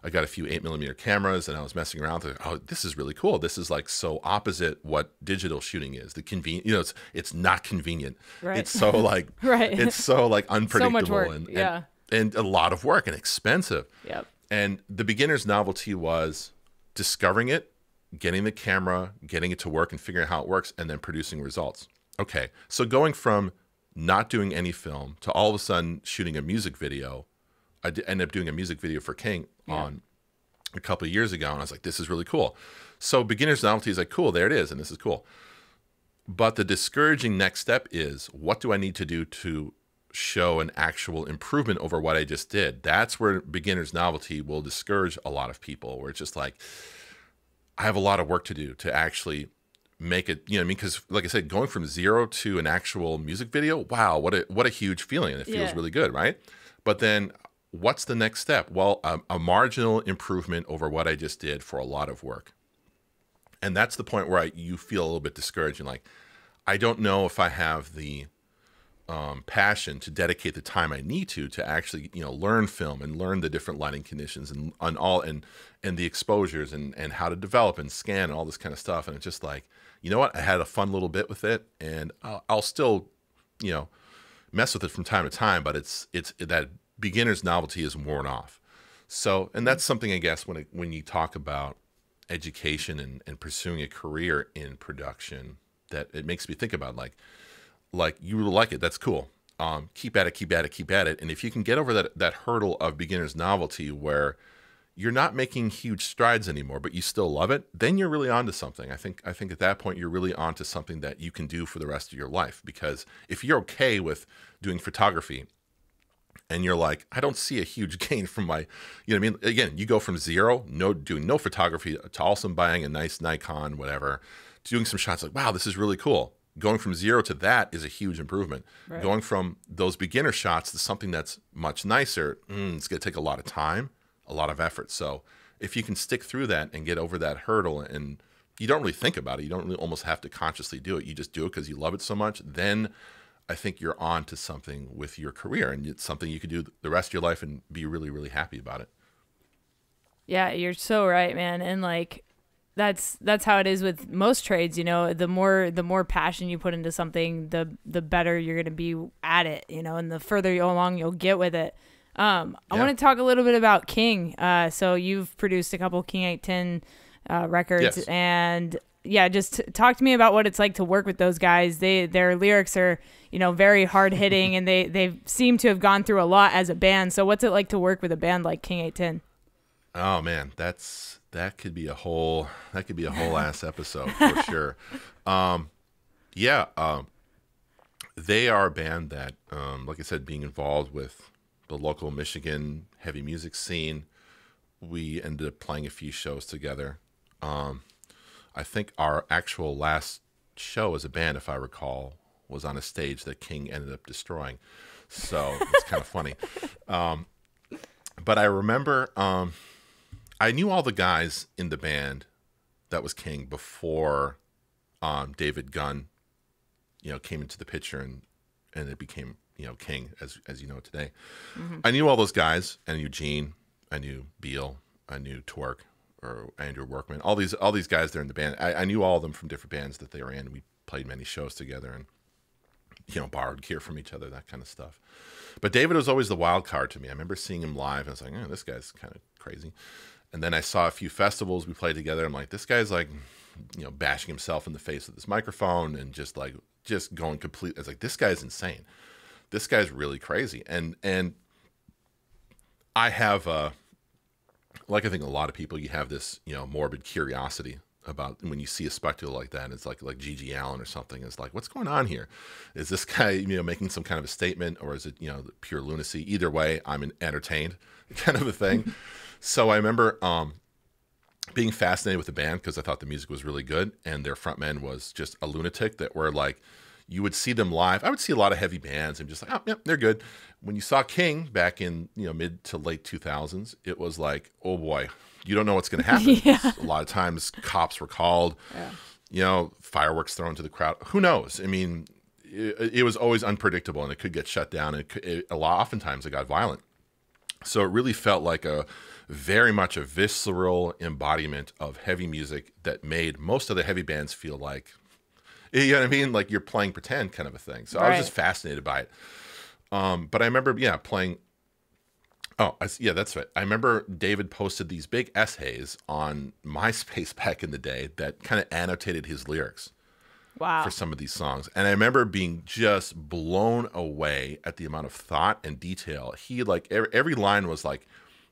S3: I got a few eight millimeter cameras, and I was messing around. With, oh, this is really cool. This is like so opposite what digital shooting is. The convenient, you know, it's it's not convenient.
S1: Right.
S3: It's so like <laughs>
S1: Right.
S3: It's so like unpredictable
S1: work,
S3: and, and
S1: yeah.
S3: and a lot of work and expensive.
S1: Yep.
S3: And the beginner's novelty was discovering it, getting the camera, getting it to work, and figuring out how it works, and then producing results. Okay, so going from not doing any film to all of a sudden shooting a music video, I ended up doing a music video for King on a couple of years ago, and I was like, this is really cool. So beginner's novelty is like, cool, there it is, and this is cool. But the discouraging next step is what do I need to do to show an actual improvement over what I just did? That's where beginner's novelty will discourage a lot of people, where it's just like, I have a lot of work to do to actually make it, you know, what I mean, because like I said, going from zero to an actual music video, wow, what a what a huge feeling, and it feels
S1: Yeah.
S3: really good, right? But then, what's the next step? Well, a, a marginal improvement over what I just did for a lot of work, and that's the point where I, you feel a little bit discouraged and like, I don't know if I have the um, passion to dedicate the time I need to to actually you know learn film and learn the different lighting conditions and on all and and the exposures and and how to develop and scan and all this kind of stuff. And it's just like you know what? I had a fun little bit with it and I'll, I'll still you know mess with it from time to time but it's it's that beginner's novelty is worn off. So and that's something I guess when it, when you talk about education and, and pursuing a career in production that it makes me think about like like you like it. That's cool. Um, keep at it keep at it keep at it. And if you can get over that that hurdle of beginner's novelty where you're not making huge strides anymore but you still love it then you're really onto something. I think i think at that point you're really onto something that you can do for the rest of your life. Because if you're okay with doing photography and you're like, I don't see a huge <laughs> gain from my, you know what I mean? Again, you go from zero, no doing no photography to also buying a nice Nikon, whatever, to doing some shots like, wow, this is really cool. Going from zero to that is a huge improvement.
S1: Right.
S3: Going from those beginner shots to something that's much nicer, mm, it's going to take a lot of time, a lot of effort. So if you can stick through that and get over that hurdle and you don't really think about it, you don't really almost have to consciously do it. You just do it because you love it so much. Then I think you're on to something with your career and it's something you could do the rest of your life and be really, really happy about it.
S1: Yeah, you're so right, man. And like that's that's how it is with most trades, you know. The more the more passion you put into something, the the better you're going to be at it, you know, and the further you along you'll get with it. Um I
S3: Yeah.
S1: want to talk a little bit about King. Uh so you've produced a couple King 810 uh records
S3: Yes.
S1: and yeah, just t- talk to me about what it's like to work with those guys. They their lyrics are, you know, very hard hitting and they they seem to have gone through a lot as a band. So what's it like to work with a band like King 810?
S3: Oh man, that's that could be a whole that could be a whole ass episode for <laughs> sure. Um, yeah, um, they are a band that, um, like I said, being involved with the local Michigan heavy music scene, we ended up playing a few shows together. Um, I think our actual last show as a band, if I recall, was on a stage that King ended up destroying. So it's kind of funny. <laughs> Um, but I remember um, I knew all the guys in the band that was King before um, David Gunn, you know, came into the picture and and it became you know King as as you know today. Mm-hmm. I knew all those guys. I knew Gene. I knew Beal. I knew Torque or Andrew Workman. All these all these guys there in the band. I, I knew all of them from different bands that they were in. We played many shows together and you know borrowed gear from each other, that kind of stuff. But David was always the wild card to me. I remember seeing him live. And I was like, oh, this guy's kind of crazy. And then I saw a few festivals we played together. I'm like, this guy's like, you know, bashing himself in the face with this microphone and just like, just going complete. It's like, this guy's insane. This guy's really crazy. And, and I have, uh, like I think a lot of people, you have this, you know, morbid curiosity about when you see a spectacle like that. It's like like GG Allen or something. It's like, what's going on here? Is this <laughs> guy, you know, making some kind of a statement, or is it, you know, pure lunacy? Either way, I'm entertained, <laughs> kind of a thing. <laughs> so I remember um, being fascinated with the band because I thought the music was really good, and their frontman was just a lunatic. That were like, you would see them live. I would see a lot of heavy bands and just like, oh, yeah, they're good. When you saw King back in you know mid to late 2000s, it was like, oh boy, you don't know what's going <laughs> to happen. yeah. A lot of times, cops were called. Yeah. You know, fireworks thrown to the crowd. Who knows? I mean, it, it was always unpredictable, and it could get shut down. It, it a lot, oftentimes, it got violent. So it really felt like a very much a visceral embodiment of heavy music that made most of the heavy bands feel like, you know what I mean, like you're playing pretend kind of a thing. So right. I was just fascinated by it. Um, but I remember, yeah, playing Oh, I, yeah, that's right. I remember David posted these big essays on MySpace <laughs> back in the day that kind of annotated his lyrics.
S1: Wow.
S3: For some of these songs. And I remember being just blown away at the amount of thought and detail. He, like, every, every line was like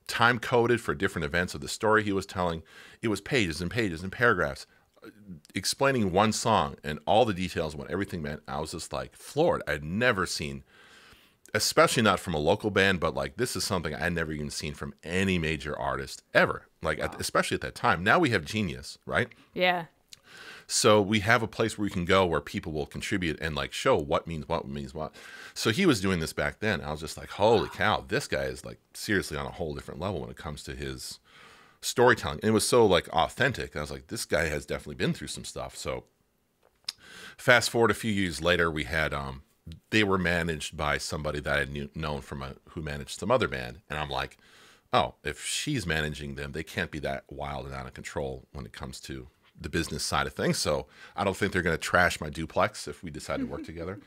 S3: time coded for different events of the story he was telling. It was pages and pages and paragraphs explaining one song and all the details what everything meant. I was just like floored. I'd never seen especially not from a local band, but like this is something I'd never even seen from any major artist ever. Like wow. at, especially at that time. Now we have Genius, right?
S1: Yeah.
S3: So we have a place where we can go where people will contribute and like show what means what means what. So he was doing this back then. I was just like, holy cow, this guy is like seriously on a whole different level when it comes to his storytelling. And it was so like authentic. I was like, this guy has definitely been through some stuff. So fast forward a few years later, we had um they were managed by somebody that I knew known from a who managed some other band, and I'm like, oh, if she's managing them, they can't be that wild and out of control when it comes to the business side of things. So I don't think they're going to trash my duplex if we decide to work <laughs> together.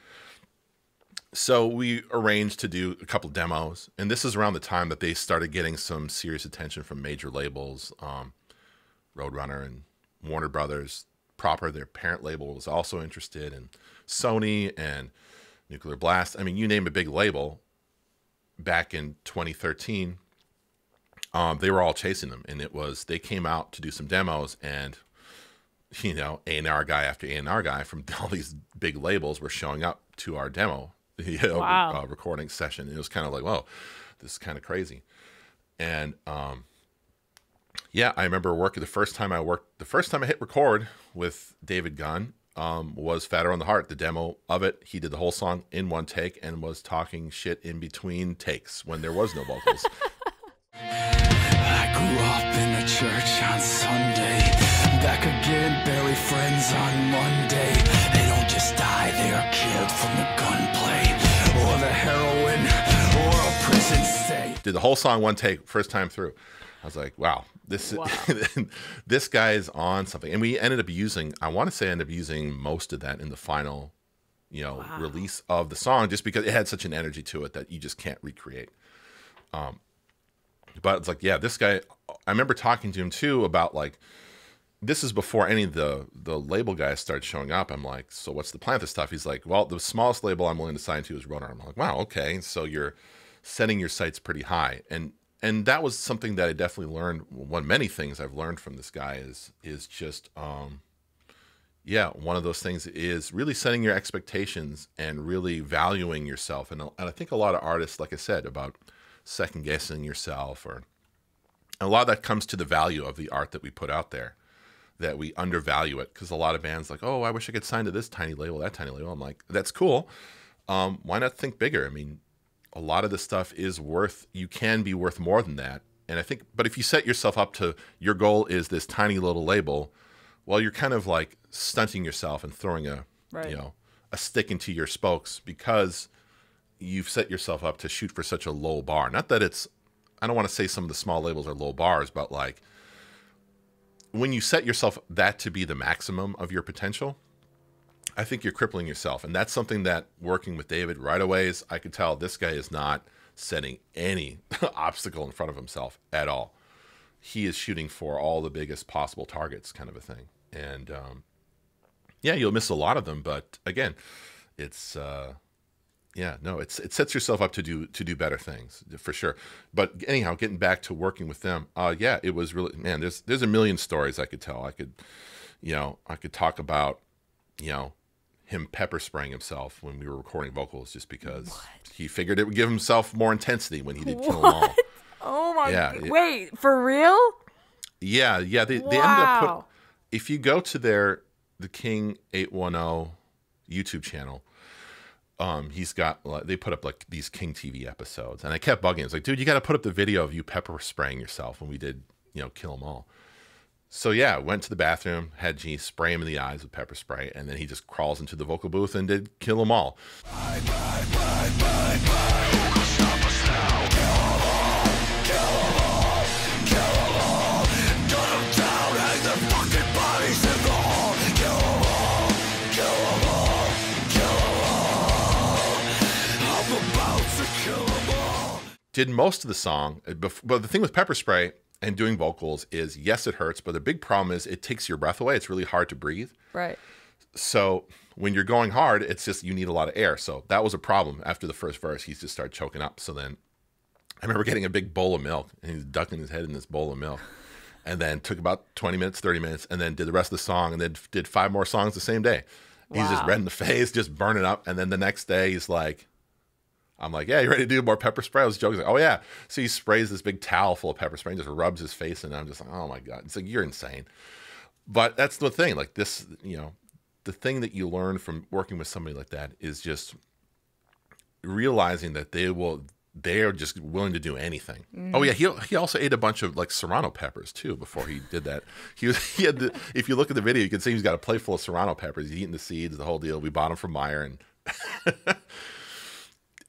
S3: So we arranged to do a couple demos, and this is around the time that they started getting some serious attention from major labels, um, Roadrunner and Warner Brothers. Proper, their parent label, was also interested, and Sony and Nuclear Blast. I mean, you name a big label back in 2013, um, they were all chasing them. And it was, they came out to do some demos and, you know, A&R guy after A&R guy from <laughs> all these big labels were showing up to our demo <laughs> you know, wow. uh, recording session. It was kind of like, whoa, this is kind of crazy. And, um, yeah, I remember working the first time I worked, the first time I hit record with David Gunn um, was Fat Around the Heart, the demo of it. He did the whole song in one take and was talking shit in between takes when there was no vocals. <laughs> I grew up in a church on Sunday. Back again, barely friends on Monday. They don't just die, they are killed from the gunplay Did the whole song one take, first time through. I was like, wow, this wow. <laughs> this guy is on something. And we ended up using, I want to say, I ended up using most of that in the final, you know, wow. release of the song, just because it had such an energy to it that you just can't recreate. Um, but it's like, yeah, this guy. I remember talking to him too about like, this is before any of the the label guys started showing up. I'm like, so what's the plan for stuff? He's like, well, the smallest label I'm willing to sign to is Roadrunner. I'm like, wow, okay, so you're setting your sights pretty high, and and that was something that I definitely learned. One many things I've learned from this guy is is just um, yeah, one of those things is really setting your expectations and really valuing yourself. And, and I think a lot of artists, like I said, about second guessing yourself, or a lot of that comes to the value of the art that we put out there. that we undervalue it because a lot of bands like, oh, I wish I could sign to this tiny label, that tiny label. I'm like, that's cool. Um, why not think bigger? I mean, a lot of the stuff is worth. You can be worth more than that. And I think, but if you set yourself up to your goal is this tiny little label, well, you're kind of like stunting yourself and throwing a,
S1: Right.
S3: you know, a stick into your spokes because you've set yourself up to shoot for such a low bar. Not that it's, I don't want to say some of the small labels are low bars, but like when you set yourself that to be the maximum of your potential, I think you're crippling yourself. And that's something that working with David right away is I could tell this guy is not setting any <laughs> obstacle in front of himself at all. He is shooting for all the biggest possible targets, kind of a thing. And um, yeah, you'll miss a lot of them, but again, it's uh, yeah, no, it's it sets yourself up to do to do better things for sure. But anyhow, getting back to working with them, uh, yeah, it was really man. There's there's a million stories I could tell. I could, you know, I could talk about, you know, him pepper spraying himself when we were recording vocals just because he figured it would give himself more intensity when he did kill them all. <laughs>
S1: Oh my!
S3: Yeah, it-
S1: Wait, for real?
S3: Yeah, yeah. They, they ended up put, if you go to their the King eight one zero YouTube channel, um, he's got like, they put up like these King TV episodes, and I kept bugging. him. It's like, dude, you got to put up the video of you pepper spraying yourself when we did, you know, kill them all. So yeah, went to the bathroom, had G spray him in the eyes with pepper spray, and then he just crawls into the vocal booth and did kill them all. did most of the song. But the thing with pepper spray and doing vocals is, yes, it hurts, but the big problem is it takes your breath away. It's really hard to breathe.
S1: Right.
S3: So when you're going hard, it's just you need a lot of air. So that was a problem. After the first verse, he just started choking up. So then I remember getting a big bowl of milk and he's ducking his head in this bowl of milk. And then took about 20 minutes, 30 minutes, and then did the rest of the song and then did five more songs the same day. Wow. He's just red in the <laughs> face, just burning up. And then the next day, he's like, I'm like, yeah, you ready to do more pepper spray? I was joking. Like, oh, yeah. So he sprays this big towel full of pepper spray and just rubs his face. And I'm just like, oh my God. It's like, you're insane. But that's the thing. Like, this, you know, the thing that you learn from working with somebody like that is just realizing that they will, they are just willing to do anything. Oh, yeah. He, he also ate a bunch of like serrano peppers too before he did that. <laughs> He was, he had the, if you look at the video, you can see he's got a plate full of serrano peppers. He's eating the seeds, the whole deal. We bought them from Meijer and, <laughs>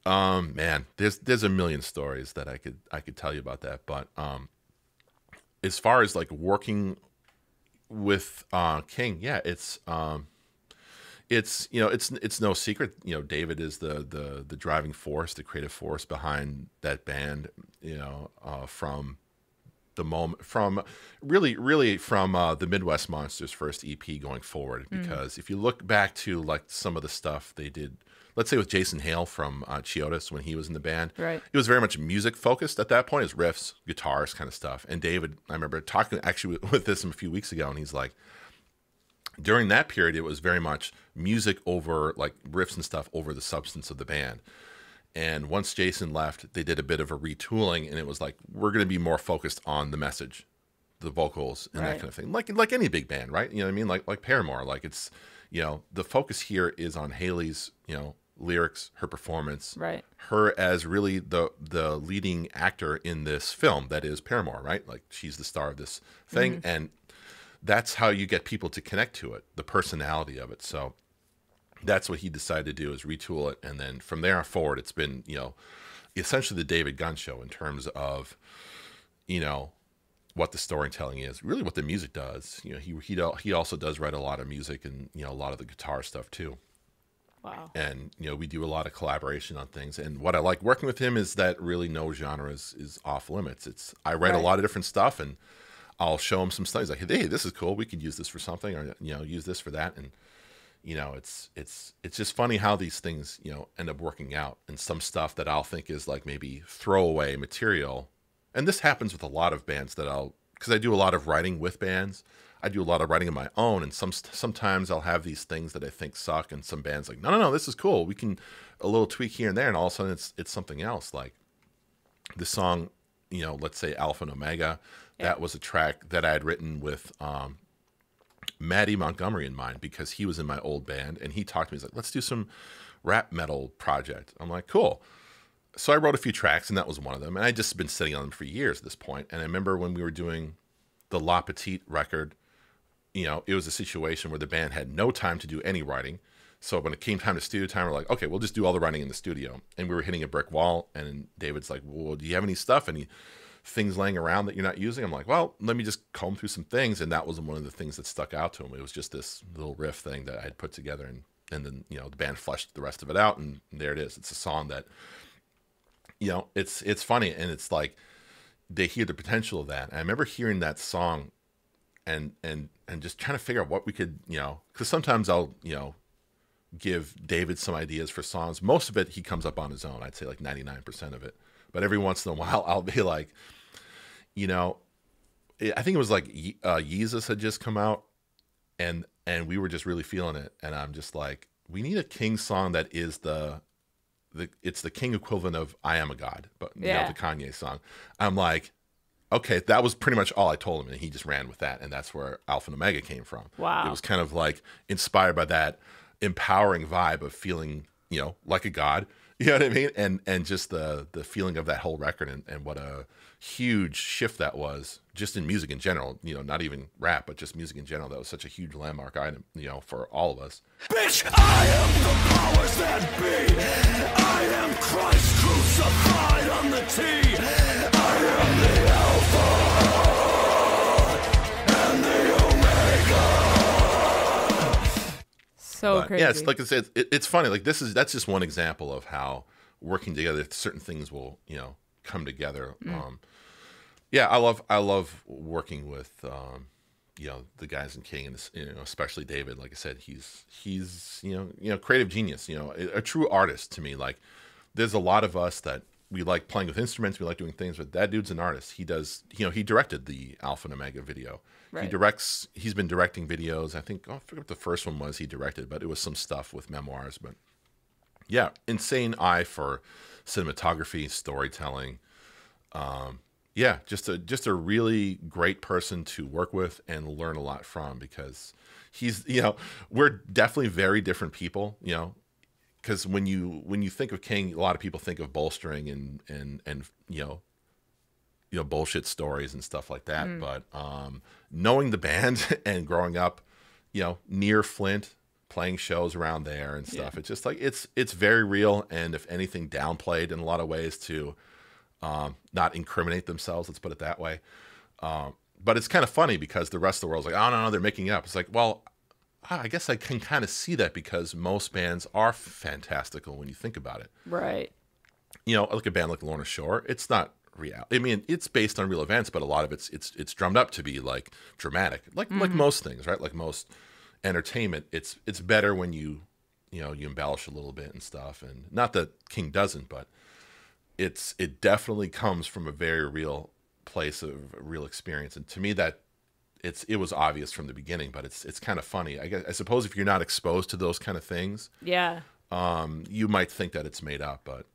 S3: um, man, there's there's a million stories that I could I could tell you about that. But um, as far as like working with uh, King, yeah, it's um, it's you know it's it's no secret. You know, David is the the the driving force, the creative force behind that band. You know, uh, from the moment from really really from uh, the Midwest Monsters first EP going forward. Because if you look back to like some of the stuff they did let's say with Jason Hale from uh, Chiodos when he was in the band
S1: Right.
S3: it was very much music focused at that point his riffs guitars kind of stuff. And David I remember talking actually with, <laughs> with this a few weeks ago and he's like during that period it was very much music over like riffs and stuff over the substance of the band and once Jason left, they did a bit of a retooling, and it was like we're going to be more focused on the message, the vocals, and that kind of thing. Like like any big band, right? You know what I mean? Like like Paramore. Like it's you know the focus here is on Hayley's you know lyrics, her performance,
S1: Right.
S3: her as really the the leading actor in this film that is Paramore, right? Like she's the star of this thing, mm-hmm. and that's how you get people to connect to it, the personality of it. So that's what he decided to do is retool it. And then from there forward it's been you know essentially the david gunn show in terms of you know what the storytelling is really what the music does. You know he he, he also does write a lot of music and you know a lot of the guitar stuff too.
S1: Wow.
S3: and you know we do a lot of collaboration on things. And what i like working with him is that really no genre is, is off limits. It's i write a lot of different stuff and i'll show him some stuff. He's like hey this is cool. We could use this for something or you know use this for that. And you know it's it's it's just funny how these things you know end up working out and some stuff that i'll think is like maybe throwaway material. And this happens with a lot of bands that i'll because i do a lot of writing with bands. I do a lot of writing of my own and some sometimes i'll have these things that i think suck and some bands like no no no this is cool. We can a little tweak here and there and all of a sudden it's it's something else. Like the song you know let's say alpha and omega that was a track that i had written with um Maddie Montgomery in mind because he was in my old band and he talked to me. He's like, let's do some rap metal project. I'm like, cool. So I wrote a few tracks and that was one of them. And I'd just been sitting on them for years at this point. And I remember when we were doing the La Petite record, you know, it was a situation where the band had no time to do any writing. So when it came time to studio time, we're like, okay, we'll just do all the writing in the studio. And we were hitting a brick wall. And David's like, well, do you have any stuff? Any things laying around that you're not using? I'm like, well, let me just comb through some things. And that was one of the things that stuck out to him. It was just this little riff thing that I had put together. And, and then, you know, the band fleshed the rest of it out. And there it is. It's a song that, you know, it's, it's funny. And it's like, they hear the potential of that. And I remember hearing that song and, and, and just trying to figure out what we could, you know, because sometimes I'll, you know, give David some ideas for songs. Most of it he comes up on his own. I'd say like 99% of it. But every once in a <laughs> while I'll be like, you know, I think it was like uh, Yeezus had just come out and and we were just really feeling it and I'm just like we need a King song that is the the it's the King equivalent of I am a god, but you
S1: Yeah.
S3: know the Kanye song. I'm like okay, that was pretty much all I told him and he just ran with that and that's where Alpha and Omega came from.
S1: Wow.
S3: It was kind of like inspired by that empowering vibe of feeling, you know, like a god. <laughs> You know what I mean? And and just the the feeling of that whole record and, and what a huge shift that was just in music in general, you know, not even rap, but just music in general. That was such a huge landmark item, you know, for all of us.
S4: Bitch, I am the powers that be. I am Christ crucified on the T. I am the Alpha
S1: So
S3: But,
S1: crazy.
S3: yeah, it's like I said, it, it's funny. Like this is that's just one example of how working together, certain things will you know come together. Um, yeah, I love I love working with um, you know the guys in King, and you know especially David. Like I said, he's he's you know you know creative genius. You know, a, a true artist to me. Like there's a lot of us that we like playing with instruments, we like doing things, but that dude's an artist. He does, you know, he directed the Alpha and Omega video. He directs. He's been directing videos. I think oh, I forget what the first one was he directed, but it was some stuff with memoirs. But yeah, insane eye for cinematography, storytelling. Um, yeah, just a just a really great person to work with and learn a lot from because he's you know we're definitely very different people. You know, because when you when you think of King, a lot of people think of bolstering and and and you know you know bullshit stories and stuff like that. But um, knowing the band <laughs> and growing up, you know, near Flint, playing shows around there and stuff, it's just like it's it's very real. And if anything, downplayed in a lot of ways to um, not incriminate themselves. Let's put it that way. Um, but it's kind of funny because the rest of the world's like, oh no, no, they're making it up. It's like, well, I guess I can kind of see that because most bands are fantastical when you think about it
S1: right.
S3: you know, like a band like Lorna Shore, it's not real. I mean, it's based on real events, but a lot of it's it's it's drummed up to be like dramatic, like like most things, right? Like most entertainment, it's it's better when you you know you embellish a little bit and stuff. And not that King doesn't, but it's it definitely comes from a very real place of real experience. And to me, that it's it was obvious from the beginning, but it's it's kind of funny. I guess I suppose if you're not exposed to those kind of things,
S1: Yeah.
S3: um, you might think that it's made up, but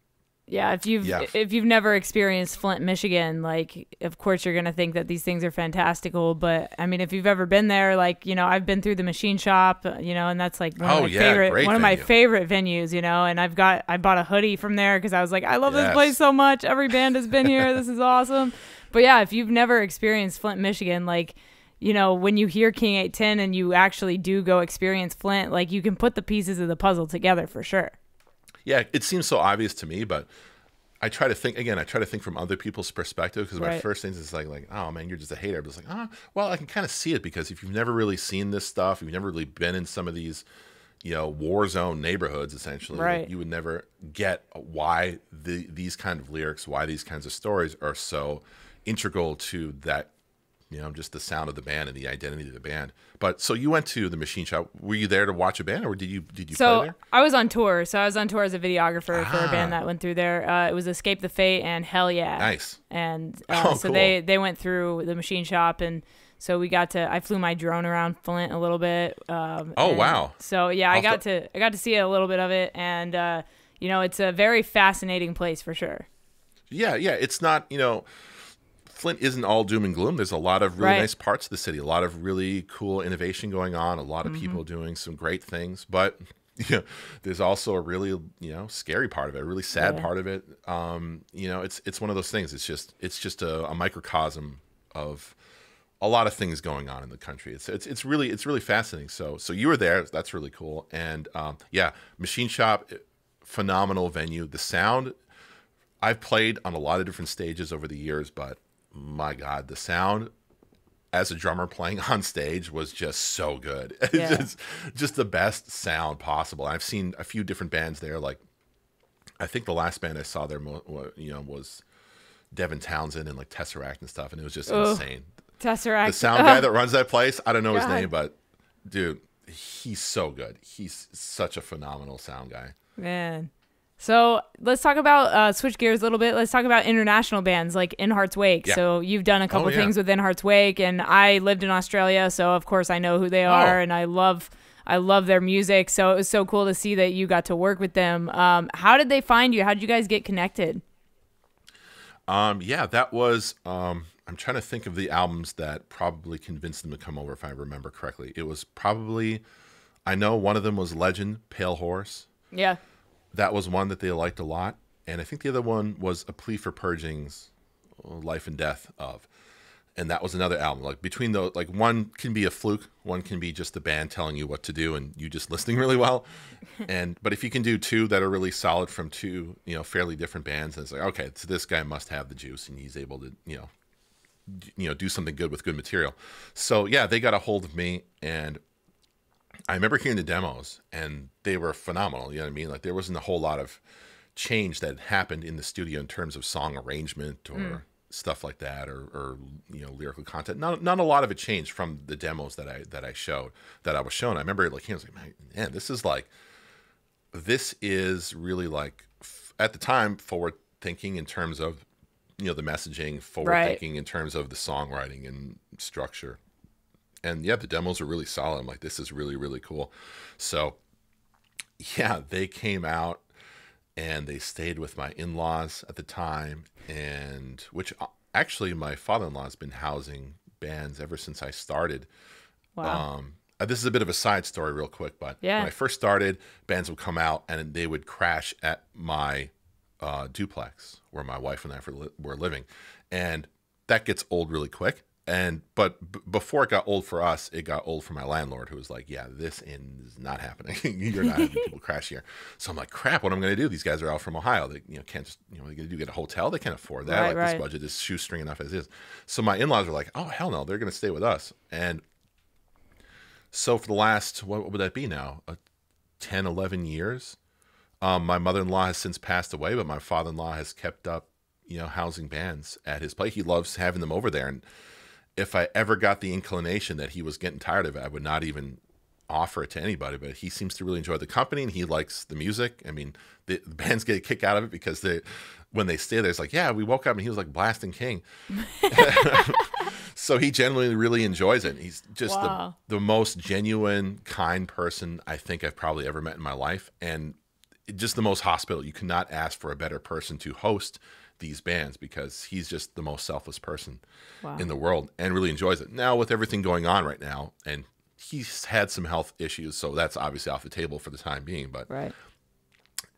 S1: Yeah, if you've
S3: Yeah.
S1: if you've never experienced Flint, Michigan, like of course you're gonna think that these things are fantastical. But I mean, if you've ever been there, like you know, I've been through the machine shop, you know, and that's like one
S3: Oh,
S1: of my
S3: yeah,
S1: favorite one of my favorite venues, you know. And I've got I bought a hoodie from there because I was like, I love this place so much. Every band has been here. this is <laughs> awesome. But yeah, if you've never experienced Flint, Michigan, like you know, when you hear King 810 and you actually do go experience Flint, like you can put the pieces of the puzzle together for sure.
S3: Yeah, it seems so obvious to me, but I try to think again. I try to think from other people's perspective because my
S1: Right.
S3: first thing is like, like, oh man, you're just a hater. But it's like, oh, well, I can kind of see it because if you've never really seen this stuff, if you've never really been in some of these, you know, war zone neighborhoods, essentially,
S1: Right.
S3: you would never get why the these kind of lyrics, why these kinds of stories are so integral to that. You know, just the sound of the band and the identity of the band. But so you went to the machine shop. Were you there to watch a band, or did you did you play
S1: So
S3: there?
S1: I was on tour. So I was on tour as a videographer for a
S3: Ah.
S1: band that went through there. Uh, it was Escape the Fate and Hell Yeah.
S3: Nice.
S1: And <laughs> uh,
S3: Oh,
S1: so
S3: cool.
S1: they they went through the machine shop and so we got to I flew my drone around Flint a little bit. Um,
S3: Oh, wow.
S1: So yeah, I
S3: I'll
S1: got
S3: th-
S1: to I got to see a little bit of it and uh, you know it's a very fascinating place for sure.
S3: Yeah, yeah. It's not, you know, Flint isn't all doom and gloom. There's a lot of really
S1: Right.
S3: nice parts of the city, a lot of really cool innovation going on, a lot of
S1: Mm-hmm.
S3: people doing some great things. But <laughs> you know, there's also a really you know scary part of it, a really sad
S1: Yeah.
S3: part of it. Um, you know, it's it's one of those things. It's just it's just a, a microcosm of a lot of things going on in the country. It's it's it's really it's really fascinating. So so you were there. That's really cool. And um, yeah, Machine Shop, phenomenal venue. The sound. I've played on a lot of different stages over the years, but my God, the sound as a drummer playing <laughs> on stage was just so good. <laughs>
S1: Yeah.
S3: just, just the best sound possible. I've seen a few different bands there. Like, I think the last band I saw there, you know, was Devin Townsend and like Tesseract and stuff, and it was just
S1: Ugh.
S3: insane.
S1: Tesseract.
S3: The sound guy <laughs> that runs that place, I don't know his name, but dude, he's so good. He's such a phenomenal sound guy.
S1: Man. So let's talk about uh, switch gears a little bit. Let's talk about international bands like In Hearts Wake.
S3: Yeah.
S1: So you've done a couple
S3: Oh, yeah.
S1: things with In Hearts Wake, and I lived in Australia, so of course I know who they are,
S3: Oh.
S1: and I love I love their music. So it was so cool to see that you got to work with them. Um, how did they find you? How did you guys get connected?
S3: Um, yeah, that was. Um, I'm trying to think of the albums that probably convinced them to come over, if I remember correctly. It was probably, I know one of them was Legend, Pale Horse.
S1: Yeah.
S3: That was one that they liked a lot, and I think the other one was A Plea for Purging's uh, Life and Death of, and that was another album. Like between those, like one can be a fluke, one can be just the band telling you what to do and you just <laughs> listening really well. and but if you can do two that are really solid from two, you know, fairly different bands, and it's like okay, so this guy must have the juice and he's able to, you know, you know, do something good with good material. So yeah, they got a hold of me and I remember hearing the demos and they were phenomenal. You know what I mean? Like there wasn't a whole lot of change that happened in the studio in terms of song arrangement or mm. stuff like that or, or you know lyrical content. Not not a lot of it changed from the demos that I that I showed that I was shown. I remember like he was like, man, man, this is like this is really like at the time forward thinking in terms of you know the messaging, forward
S1: Right.
S3: thinking in terms of the songwriting and structure and yeah, the demos are really solid. I'm like, this is really, really cool. So yeah, they came out and they stayed with my in-laws at the time, and which uh, actually my father-in-law has been housing bands ever since I started.
S1: Wow.
S3: Um, uh, this is a bit of a side story, real quick, but
S1: Yeah.
S3: when I first started, bands would come out and they would crash at my uh, duplex where my wife and I were living, and that gets old really quick. And but b- before it got old for us, it got old for my landlord, who was like, "Yeah, this is not happening. <laughs> You're not having people <laughs> crash here." So I'm like, "Crap, what am I going to do? These guys are out from Ohio. They you know can't just you know they do get a hotel. They can't afford that.
S1: Right,
S3: like
S1: right.
S3: this budget is shoestring enough as is." So my in-laws were like, "Oh hell no, they're going to stay with us." And so for the last what would that be now? Uh, 10, 11 years. Um, my mother-in-law has since passed away, but my father-in-law has kept up, you know, housing bands at his place. He loves having them over there, and if I ever got the inclination that he was getting tired of it, I would not even offer it to anybody. But he seems to really enjoy the company, and he likes the music. I mean, the, the bands get a kick out of it because they, when they stay there, it's like, yeah, we woke up and he was like blasting King. <laughs> <laughs> so he genuinely really enjoys it. He's just
S1: Wow.
S3: the the most genuine, kind person I think I've probably ever met in my life, and just the most hospitable. You cannot ask for a better person to host these bands because he's just the most selfless person
S1: Wow.
S3: in the world and really enjoys it. Now with everything going on right now, and he's had some health issues, so that's obviously off the table for the time being. But
S1: Right.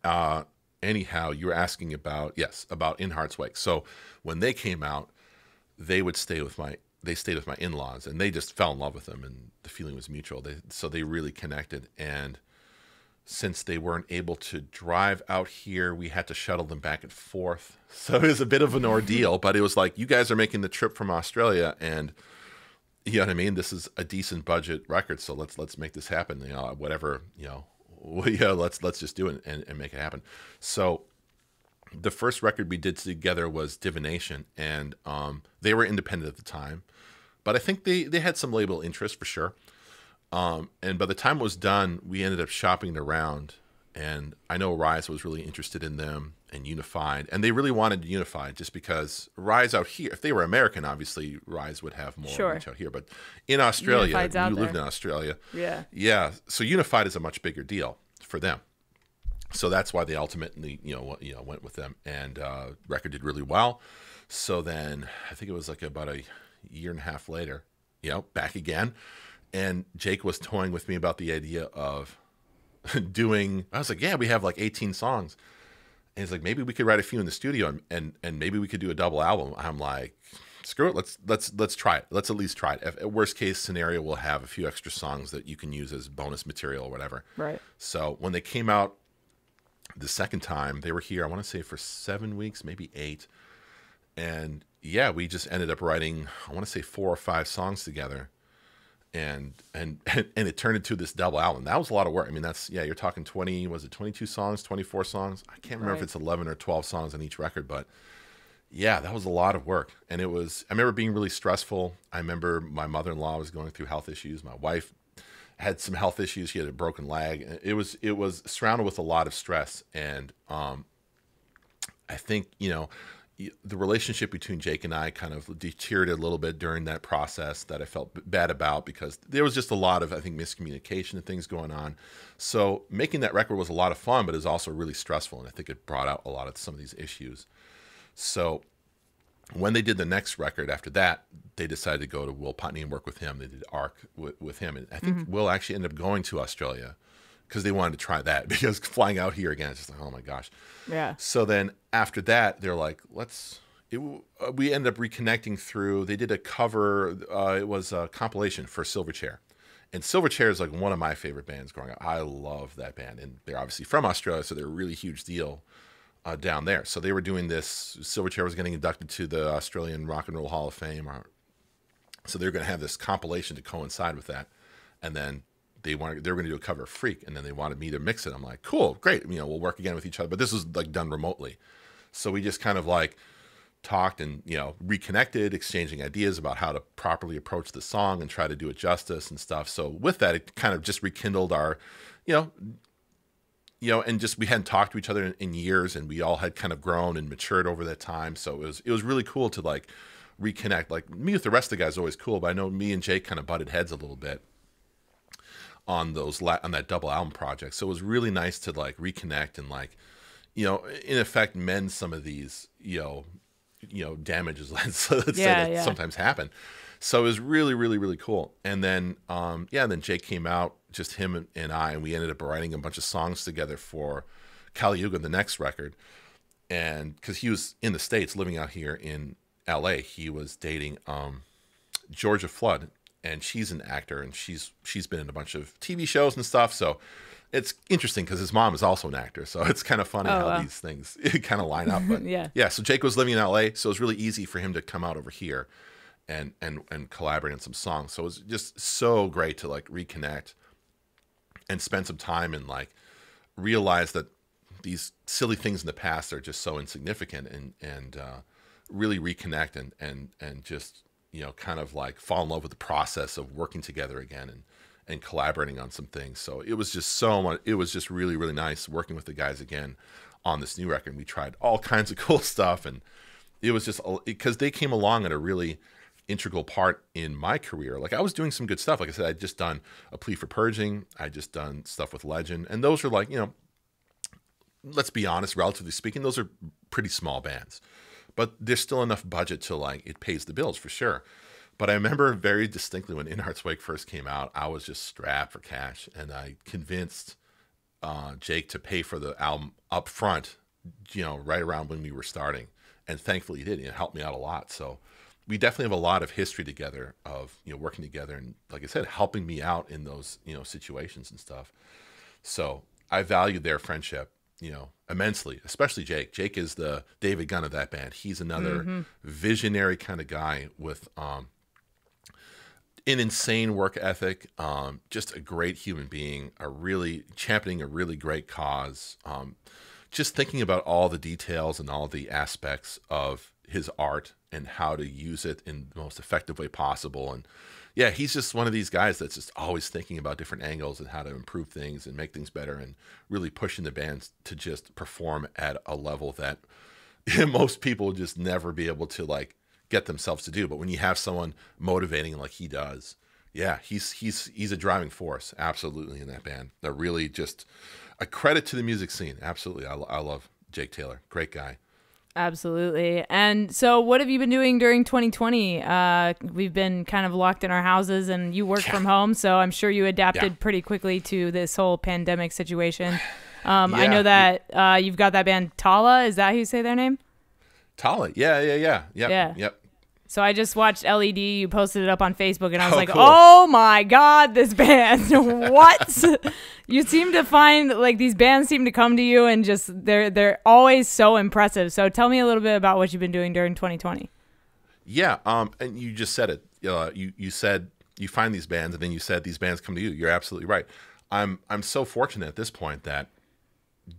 S3: uh, anyhow, you were asking about yes about In Hearts Wake. So when they came out, they would stay with my they stayed with my in laws, and they just fell in love with them, and the feeling was mutual. They so they really connected, and since they weren't able to drive out here, we had to shuttle them back and forth. <laughs> So it was a bit of an ordeal, but it was like you guys are making the trip from Australia, and you know what I mean. This is a decent budget record, so let's let's make this happen. You know, whatever you know, <laughs> yeah, let's let's just do it and, and make it happen. So the first record we did together was Divination, and um, they were independent at the time, but I think they they had some label interest for sure. Um, and by the time it was done, we ended up shopping around, and I know Rise was really interested in them and Unified, and they really wanted Unified just because Rise out here, if they were American, obviously Rise would have more
S1: Sure.
S3: reach out here, but in Australia, you
S1: Unified's out
S3: lived
S1: there.
S3: in Australia,
S1: Yeah.
S3: yeah. So Unified is a much bigger deal for them. so that's why they ultimately you know you know went with them and uh, record did really well so then i think it was like about a year and a half later you know back again and jake was toying with me about the idea of <laughs> doing i was like yeah we have like 18 songs and he's like maybe we could write a few in the studio and and, and maybe we could do a double album i'm like screw it let's let's let's try it let's at least try it if, at worst case scenario we'll have a few extra songs that you can use as bonus material or whatever
S1: Right.
S3: so when they came out the second time, they were here, I want to say for seven weeks, maybe eight. And yeah, we just ended up writing, I want to say four or five songs together. And, and <laughs> and it turned into this double album. That was a lot of work. I mean, that's yeah. You're talking twenty. Was it twenty two songs? Twenty four songs? I can't remember if it's eleven or twelve songs on each record, but yeah, that was a lot of work. And it was, I remember being really stressful. I remember my mother in law was going through health issues. My wife had some health issues. She had a broken leg. It was, it was surrounded with a lot of stress. And, um, I think, you know, the relationship between Jake and I kind of deteriorated a little bit during that process that I felt bad about because there was just a lot of, I think, miscommunication and things going on. So making that record was a lot of fun, but it was also really stressful. And I think it brought out a lot of some of these issues. So when they did the next record after that, they decided to go to Will Putney and work with him. They did Arc with, with him, and I think mm-hmm. Will actually ended up going to Australia because they wanted to try that <laughs> because flying out here again, it's just like oh my gosh.
S1: Yeah.
S3: So then after that, they're like, let's. It, uh, we ended up reconnecting through. They did a cover. Uh, it was a compilation for Silverchair, and Silverchair is like one of my favorite bands growing up. I love that band, and they're obviously from Australia, so they're a really huge deal uh, down there. So they were doing this. Silverchair was getting inducted to the Australian Rock and Roll Hall of Fame, or, so they're going to have this compilation to coincide with that, and then they wanted they were going to do a cover of Freak, and then they wanted me to mix it. I'm like, cool, great, you know, we'll work again with each other. But this was like done remotely, so we just kind of like talked and you know reconnected, exchanging ideas about how to properly approach the song and try to do it justice and stuff. So with that, it kind of just rekindled our, you know, you know, and just we hadn't talked to each other in, in years, and we all had kind of grown and matured over that time. So it was it was really cool to like reconnect. Like me with the rest of the guys always cool, but I know me and Jake kind of butted heads a little bit on those la- on that double album project. So it was really nice to like reconnect and like, you know, in effect mend some of these, you know, you know, damages let's, let's say that
S1: yeah.
S3: sometimes happen. So it was really, really, really cool. And then, um, yeah, then Jake came out, just him and, and I, and we ended up writing a bunch of songs together for Kali Yuga, the next record. And because he was in the States living out here in LA, he was dating um, Georgia Flood, and she's an actor, and she's she's been in a bunch of TV shows and stuff. So it's interesting because his mom is also an actor, so <laughs> it's kind of funny
S1: Oh,
S3: how
S1: wow.
S3: these things <laughs> kind of line up. But <laughs>
S1: Yeah.
S3: yeah. So Jake was living in LA, so it was really easy for him to come out over here and and and collaborate on some songs. So it was just so great to like reconnect and spend some time and like realize that these silly things in the past are just so insignificant and and uh, really reconnect and and and just you know kind of like fall in love with the process of working together again and and collaborating on some things so it was just so much it was just really really nice working with the guys again on this new record we tried all <laughs> kinds of cool stuff and it was just because they came along at a really integral part in my career. Like I was doing some good stuff. Like I said, I'd just done a plea for purging. I just done stuff with Legend, and those are like you know, let's be honest, relatively speaking, those are pretty small bands, but there's still enough budget to like it pays the bills for sure. But I remember very distinctly when In Hearts Wake first came out, I was just strapped for cash, and I convinced uh, Jake to pay for the album up front, you know, right around when we were starting. And thankfully he did. It helped me out a lot. So we definitely have a lot of history together of, you know, working together and like I said, helping me out in those, you know, situations and stuff. So I value their friendship, you know, immensely, especially Jake. Jake is the David Gunn of that band. He's another visionary kind of guy with um an insane work ethic, um, just a great human being, a really championing a really great cause. Um, just thinking about all the details and all the aspects of his art and how to use it in the most effective way possible. And yeah, he's just one of these guys that's just always thinking about different angles and how to improve things and make things better and really pushing the bands to just perform at a level that <laughs> most people just never be able to like get themselves to do. But when you have someone motivating like he does, yeah, he's he's he's a driving force, absolutely in that band. They're really just a credit to the music scene. Absolutely, I, I love Jake Taylor. Great guy.
S1: Absolutely. And so, what have you been doing during 2020? Uh, we've been kind of locked in our houses, and you work from home, so I'm sure you adapted
S3: Yeah.
S1: pretty quickly to this whole pandemic situation. Um, I know that uh, you've got that band Tallah. Is that how you say their name?
S3: Tallah, yeah, yeah, yeah, yep,
S1: Yeah.
S3: yep.
S1: So I just watched LED. You posted it up on Facebook, and I was
S3: Oh,
S1: like,
S3: cool.
S1: "Oh my god, this band! <laughs> what? you seem to find like these bands seem to come to you, and just they're they're always so impressive. So tell me a little bit about what you've been doing during 2020.
S3: Yeah, um, and you just said it. Uh, you you said you find these bands, and then you said these bands come to you. You're absolutely right. I'm I'm so fortunate at this point that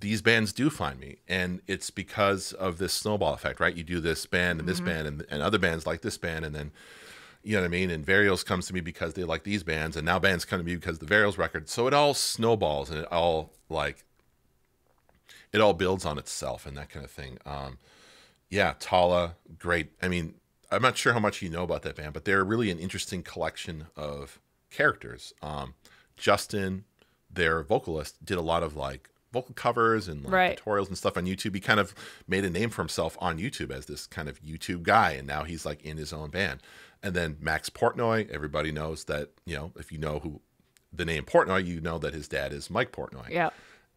S3: these bands do find me, and it's because of this snowball effect, right? You do this band and this band and, and other bands like this band, and then you know what I mean. And Varials comes to me because they like these bands, and now bands come to me because the Varials record. So it all snowballs, and it all like it all builds on itself, and that kind of thing. Um, yeah, Tallah, great. I mean, I'm not sure how much you know about that band, but they're really an interesting collection of characters. Um, Justin, their vocalist, did a lot of like vocal covers and like
S1: Right.
S3: tutorials and stuff on YouTube. He kind of made a name for himself on YouTube as this kind of YouTube guy, and now he's like in his own band. And then Max Portnoy, everybody knows that you know if you know who the name Portnoy, you know that his dad is Mike Portnoy
S1: Yeah.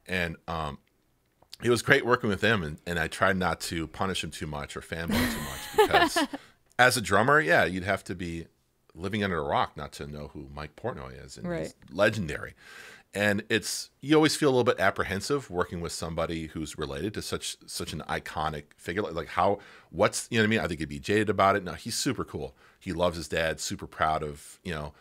S3: and um, it was great working with him. And, and I tried not to punish him too much or fanboy too much <laughs> because as a drummer, yeah, you'd have to be living under a rock not to know who Mike Portnoy is, and he's legendary. And it's you always feel a little bit apprehensive working with somebody who's related to such such an iconic figure. Like, how what's you know what I mean? I think he'd be jaded about it. No, he's super cool. He loves his dad. Super proud of you know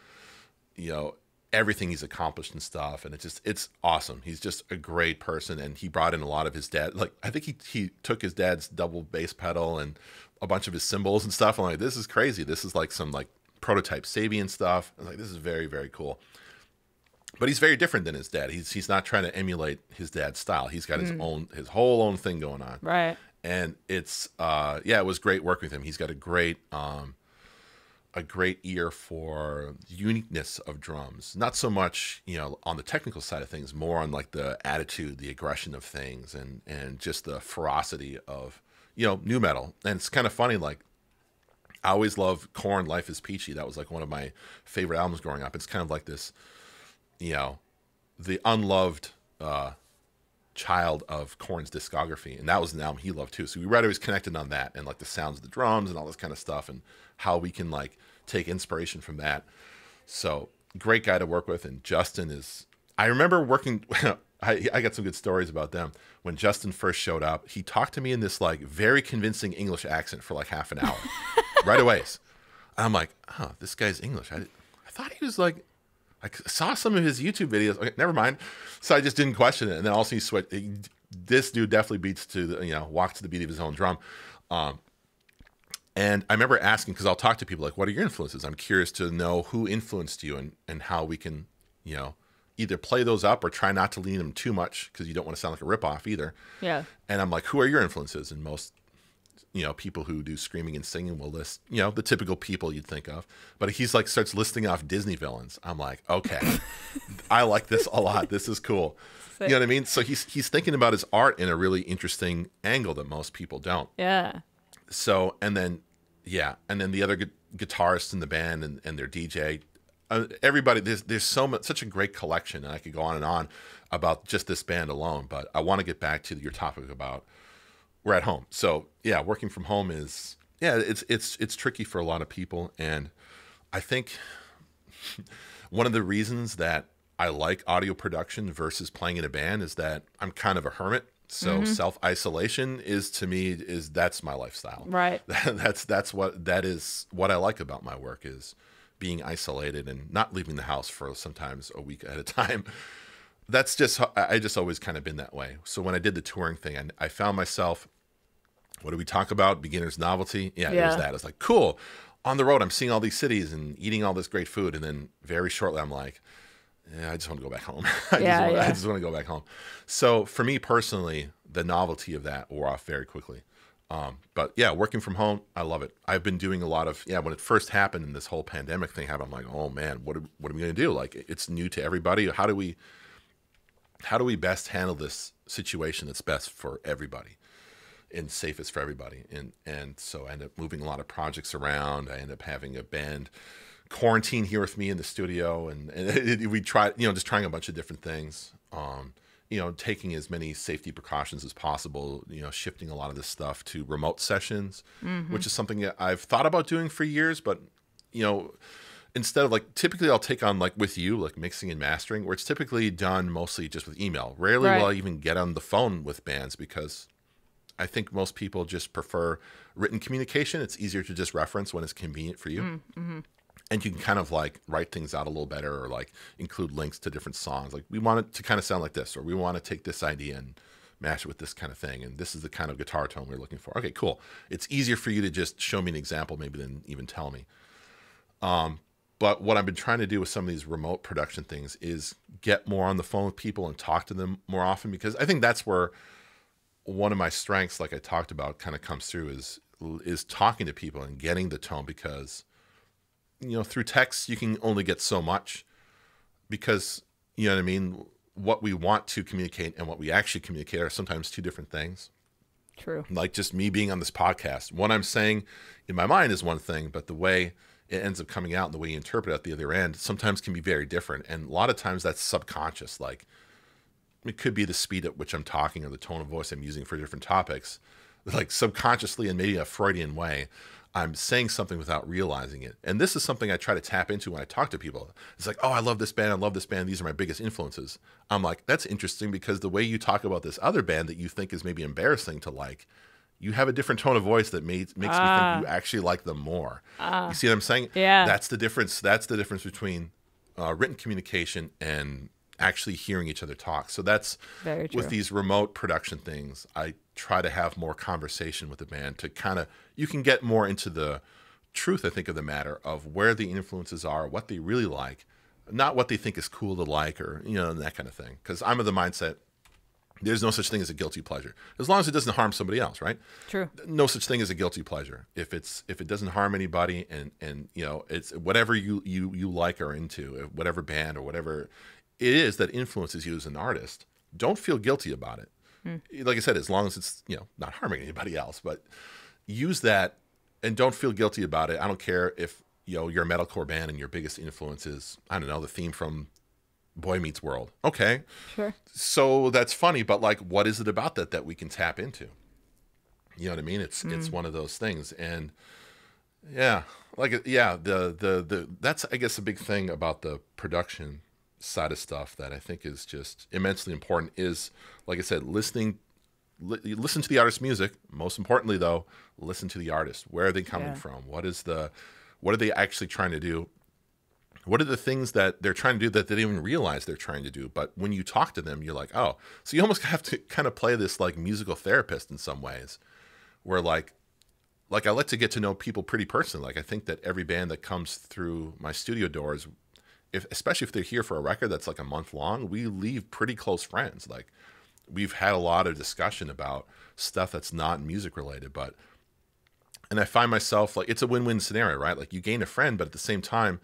S3: you know everything he's accomplished and stuff and it's just it's awesome he's just a great person and he brought in a lot of his dad like i think he, he took his dad's double bass pedal and a bunch of his cymbals and stuff i'm like this is crazy this is like some like prototype sabian stuff I'm like this is very very cool but he's very different than his dad. He's he's not trying to emulate his dad's style. He's got his own his whole own thing going on.
S1: Right.
S3: and it's uh yeah it was great working with him. He's got a great um a great ear for uniqueness of drums. Not so much you know on the technical side of things more on like the attitude the aggression of things and and just the ferocity of you know nu metal. And it's kind of funny like i always love Korn life is peachy. That was like one of my favorite albums growing up. It's kind of like this you know the unloved uh child of Korn's discography, and that was an album he loved too. So we right always connected on that and like the sounds of the drums and all this kind of stuff, and how we can like take inspiration from that. So great guy to work with, and Justin is. I remember working. <laughs> I, I got some good stories about them. When Justin first showed up, he talked to me in this like very convincing English accent for like half an hour, <laughs> right away. I'm like, oh, this guy's English. I, I thought he was like I saw some of his YouTube videos. Okay, never mind. So I just didn't question it. And then also he switched. he- This dude definitely beats to the, you know, walks to the beat of his own drum. Um, and I remember asking because I'll talk to people like, "What are your influences?" I'm curious to know who influenced you and and how we can, you know, either play those up or try not to lean them too much because you don't want to sound like a ripoff either.
S1: Yeah.
S3: And I'm like, "Who are your influences?" And most you know, people who do screaming and singing will list, you know, the typical people you'd think of. But he's like starts listing off Disney villains. I'm like, okay, <laughs> I like this a lot. This is cool. You know what I mean? So he's he's thinking about his art in a really interesting angle that most people don't.
S1: Yeah.
S3: So and then yeah, and then the other gu- guitarists in the band and, and their DJ, uh, everybody. There's there's so much such a great collection, and I could go on and on about just this band alone. But I want to get back to your topic about we're at home. So yeah, working from home is yeah, it's it's it's tricky for a lot of people, and I think <laughs> one of the reasons that I like audio production versus playing in a band is that I'm kind of a hermit. So mm-hmm. self isolation is to me is that's my lifestyle.
S1: Right. <laughs>
S3: that's that's what that is what I like about my work is being isolated and not leaving the house for sometimes a week <laughs> at a time. That's just I I just always kind of been that way. So when I did the touring thing, I, I found myself what do we talk about? Beginner's novelty. Yeah, it was that. It's like, cool. On the road, I'm seeing all these cities and eating all this great food. And then very shortly, I'm like, yeah, I just want to go back home. <laughs> I,
S1: Yeah,
S3: just want, I just want to go back home. So for me personally, the novelty of that wore off very quickly. Um, but yeah, working from home, I love it. I've been doing a lot of yeah. When it first happened and this whole pandemic thing happened, I'm like, oh man, what are, what are we gonna do? Like, it's new to everybody. How do we how do we best handle this situation that's best for everybody and safest for everybody? And and so I end up moving a lot of projects around. I end up having a band quarantine here with me in the studio, and, and it, <laughs> it- we tried, you know, just trying a bunch of different things. Um, you know, taking as many safety precautions as possible. You know, shifting a lot of this stuff to remote sessions, which is something that I've thought about doing for years, but you know, instead of like typically I'll take on like with you like mixing and mastering, where it's typically done mostly just with email. Rarely
S1: Right.
S3: will I even get on the phone with bands because I think most people just prefer written communication. It's easier to just reference when it's convenient for you. Mm, mm-hmm. And you can kind of like write things out a little better or like include links to different songs. Like we want it to kind of sound like this, or we want to take this idea and mash it with this kind of thing. And this is the kind of guitar tone we're looking for. Okay, cool. It's easier for you to just show me an example maybe than even tell me. Um, but what I've been trying to do with some of these remote production things is get more on the phone with people and talk to them more often because I think that's where one of my strengths, like I talked about, kind of comes through is is talking to people and getting the tone because you know through text you can only get so much because you know what I mean. What we want to communicate and what we actually communicate are sometimes two different things
S1: True.
S3: like just me being on this podcast. What I'm saying in my mind is one thing, but the way it ends up coming out and the way you interpret it at the other end sometimes can be very different. And a lot of times that's subconscious. Like it could be the speed at which I'm talking or the tone of voice I'm using for different topics. Like subconsciously in maybe a Freudian way, I'm saying something without realizing it. And this is something I try to tap into when I talk to people. It's like, oh, I love this band. I love this band. These are my biggest influences. I'm like, that's interesting because the way you talk about this other band that you think is maybe embarrassing to like, you have a different tone of voice that makes makes me think you actually like them more. you see what I'm saying?
S1: Yeah.
S3: That's the difference. That's the difference between uh, written communication and actually hearing each other talk. So that's with these remote production things. I try to have more conversation with the band to kind of you can get more into the truth. I think of the matter of where the influences are, what they really like, not what they think is cool to like, or you know that kind of thing. Because I'm of the mindset. There's no such thing as a guilty pleasure, as long as it doesn't harm somebody else, right?
S1: True.
S3: no such thing as a guilty pleasure if it's if it doesn't harm anybody and and you know it's whatever you you you like or into whatever band or whatever is that influences you as an artist. Don't feel guilty about it. Hmm. Like i said as long as it's you know not harming anybody else but use that and don't feel guilty about it. I don't care if you know you're a metalcore band and your biggest influence is i don't know the theme from boy meets world. Okay.
S1: Sure.
S3: so that's funny but like what is it about that that we can tap into? You know what i mean? It's it's hmm. one of those things. And yeah like yeah the the the that's i guess a big thing about the production side of stuff that i think is just immensely important is like i said listening li- listen to the artist's music. Most importantly though listen to the artist. Where are they coming
S1: Yeah.
S3: from? What is the what are they actually trying to do? What are the things that they're trying to do that they didn't even realize they're trying to do? But when you talk to them you're like oh. So you almost <laughs> have to kind of play this like musical therapist in some ways where like like I like to get to know people pretty personally. Like I think that every band that comes through my studio doors, if especially if they're here for a record that's like a month long, we leave pretty close friends. Like we've had a lot of discussion about stuff that's not music related, but and I find myself like it's a win-win scenario, right? Like you gain a friend, but at the same time,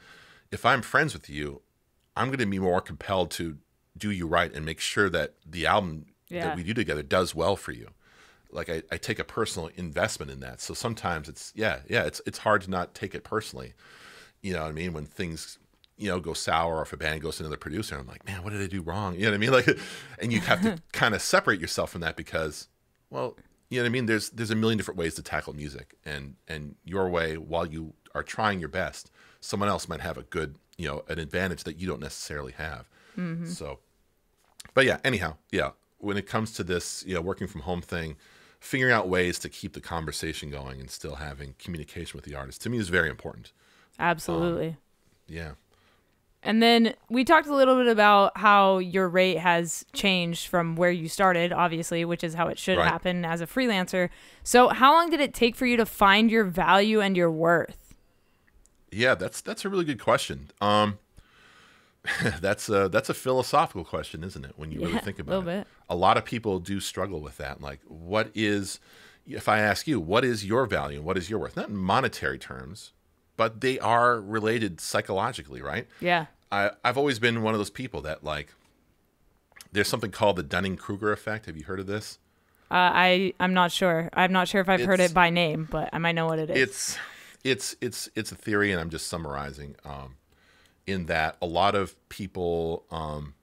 S3: if I'm friends with you, I'm going to be more compelled to do you right and make sure that the album
S1: Yeah.
S3: that we do together does well for you. Like I, I take a personal investment in that. So sometimes it's yeah, yeah, it's it's hard to not take it personally. You know what I mean? When things you know go sour or if a band goes to another producer, I'm like, man, what did I do wrong? You know what I mean? <laughs> Like and you have to <laughs> kind of separate yourself from that because well, you know what I mean? There's there's a million different ways to tackle music and and your way while you are trying your best, someone else might have a good, you know, an advantage that you don't necessarily have. Mm-hmm. So but yeah, anyhow, yeah, when it comes to this, you know, working from home thing, figuring out ways to keep the conversation going and still having communication with the artist to me is very important.
S1: Absolutely.
S3: Um, yeah.
S1: And then we talked a little bit about how your rate has changed from where you started, obviously, which is how it should
S3: Right.
S1: happen as a freelancer. So, how long did it take for you to find your value and your worth?
S3: Yeah, that's that's a really good question. Um <laughs> that's a that's a philosophical question, isn't it? When you really
S1: Yeah,
S3: think
S1: a
S3: about
S1: little
S3: it.
S1: bit.
S3: A lot of people do struggle with that. Like what is if I ask you, what is your value and what is your worth? Not in monetary terms, but they are related psychologically, right?
S1: Yeah.
S3: I, I've always been one of those people that like there's something called the Dunning Kruger effect. Have you heard of this?
S1: Uh, I I'm not sure. I'm not sure if I've heard it by name, but I might know what it is.
S3: It's it's it's it's a theory, and I'm just summarizing. Um, in that a lot of people um,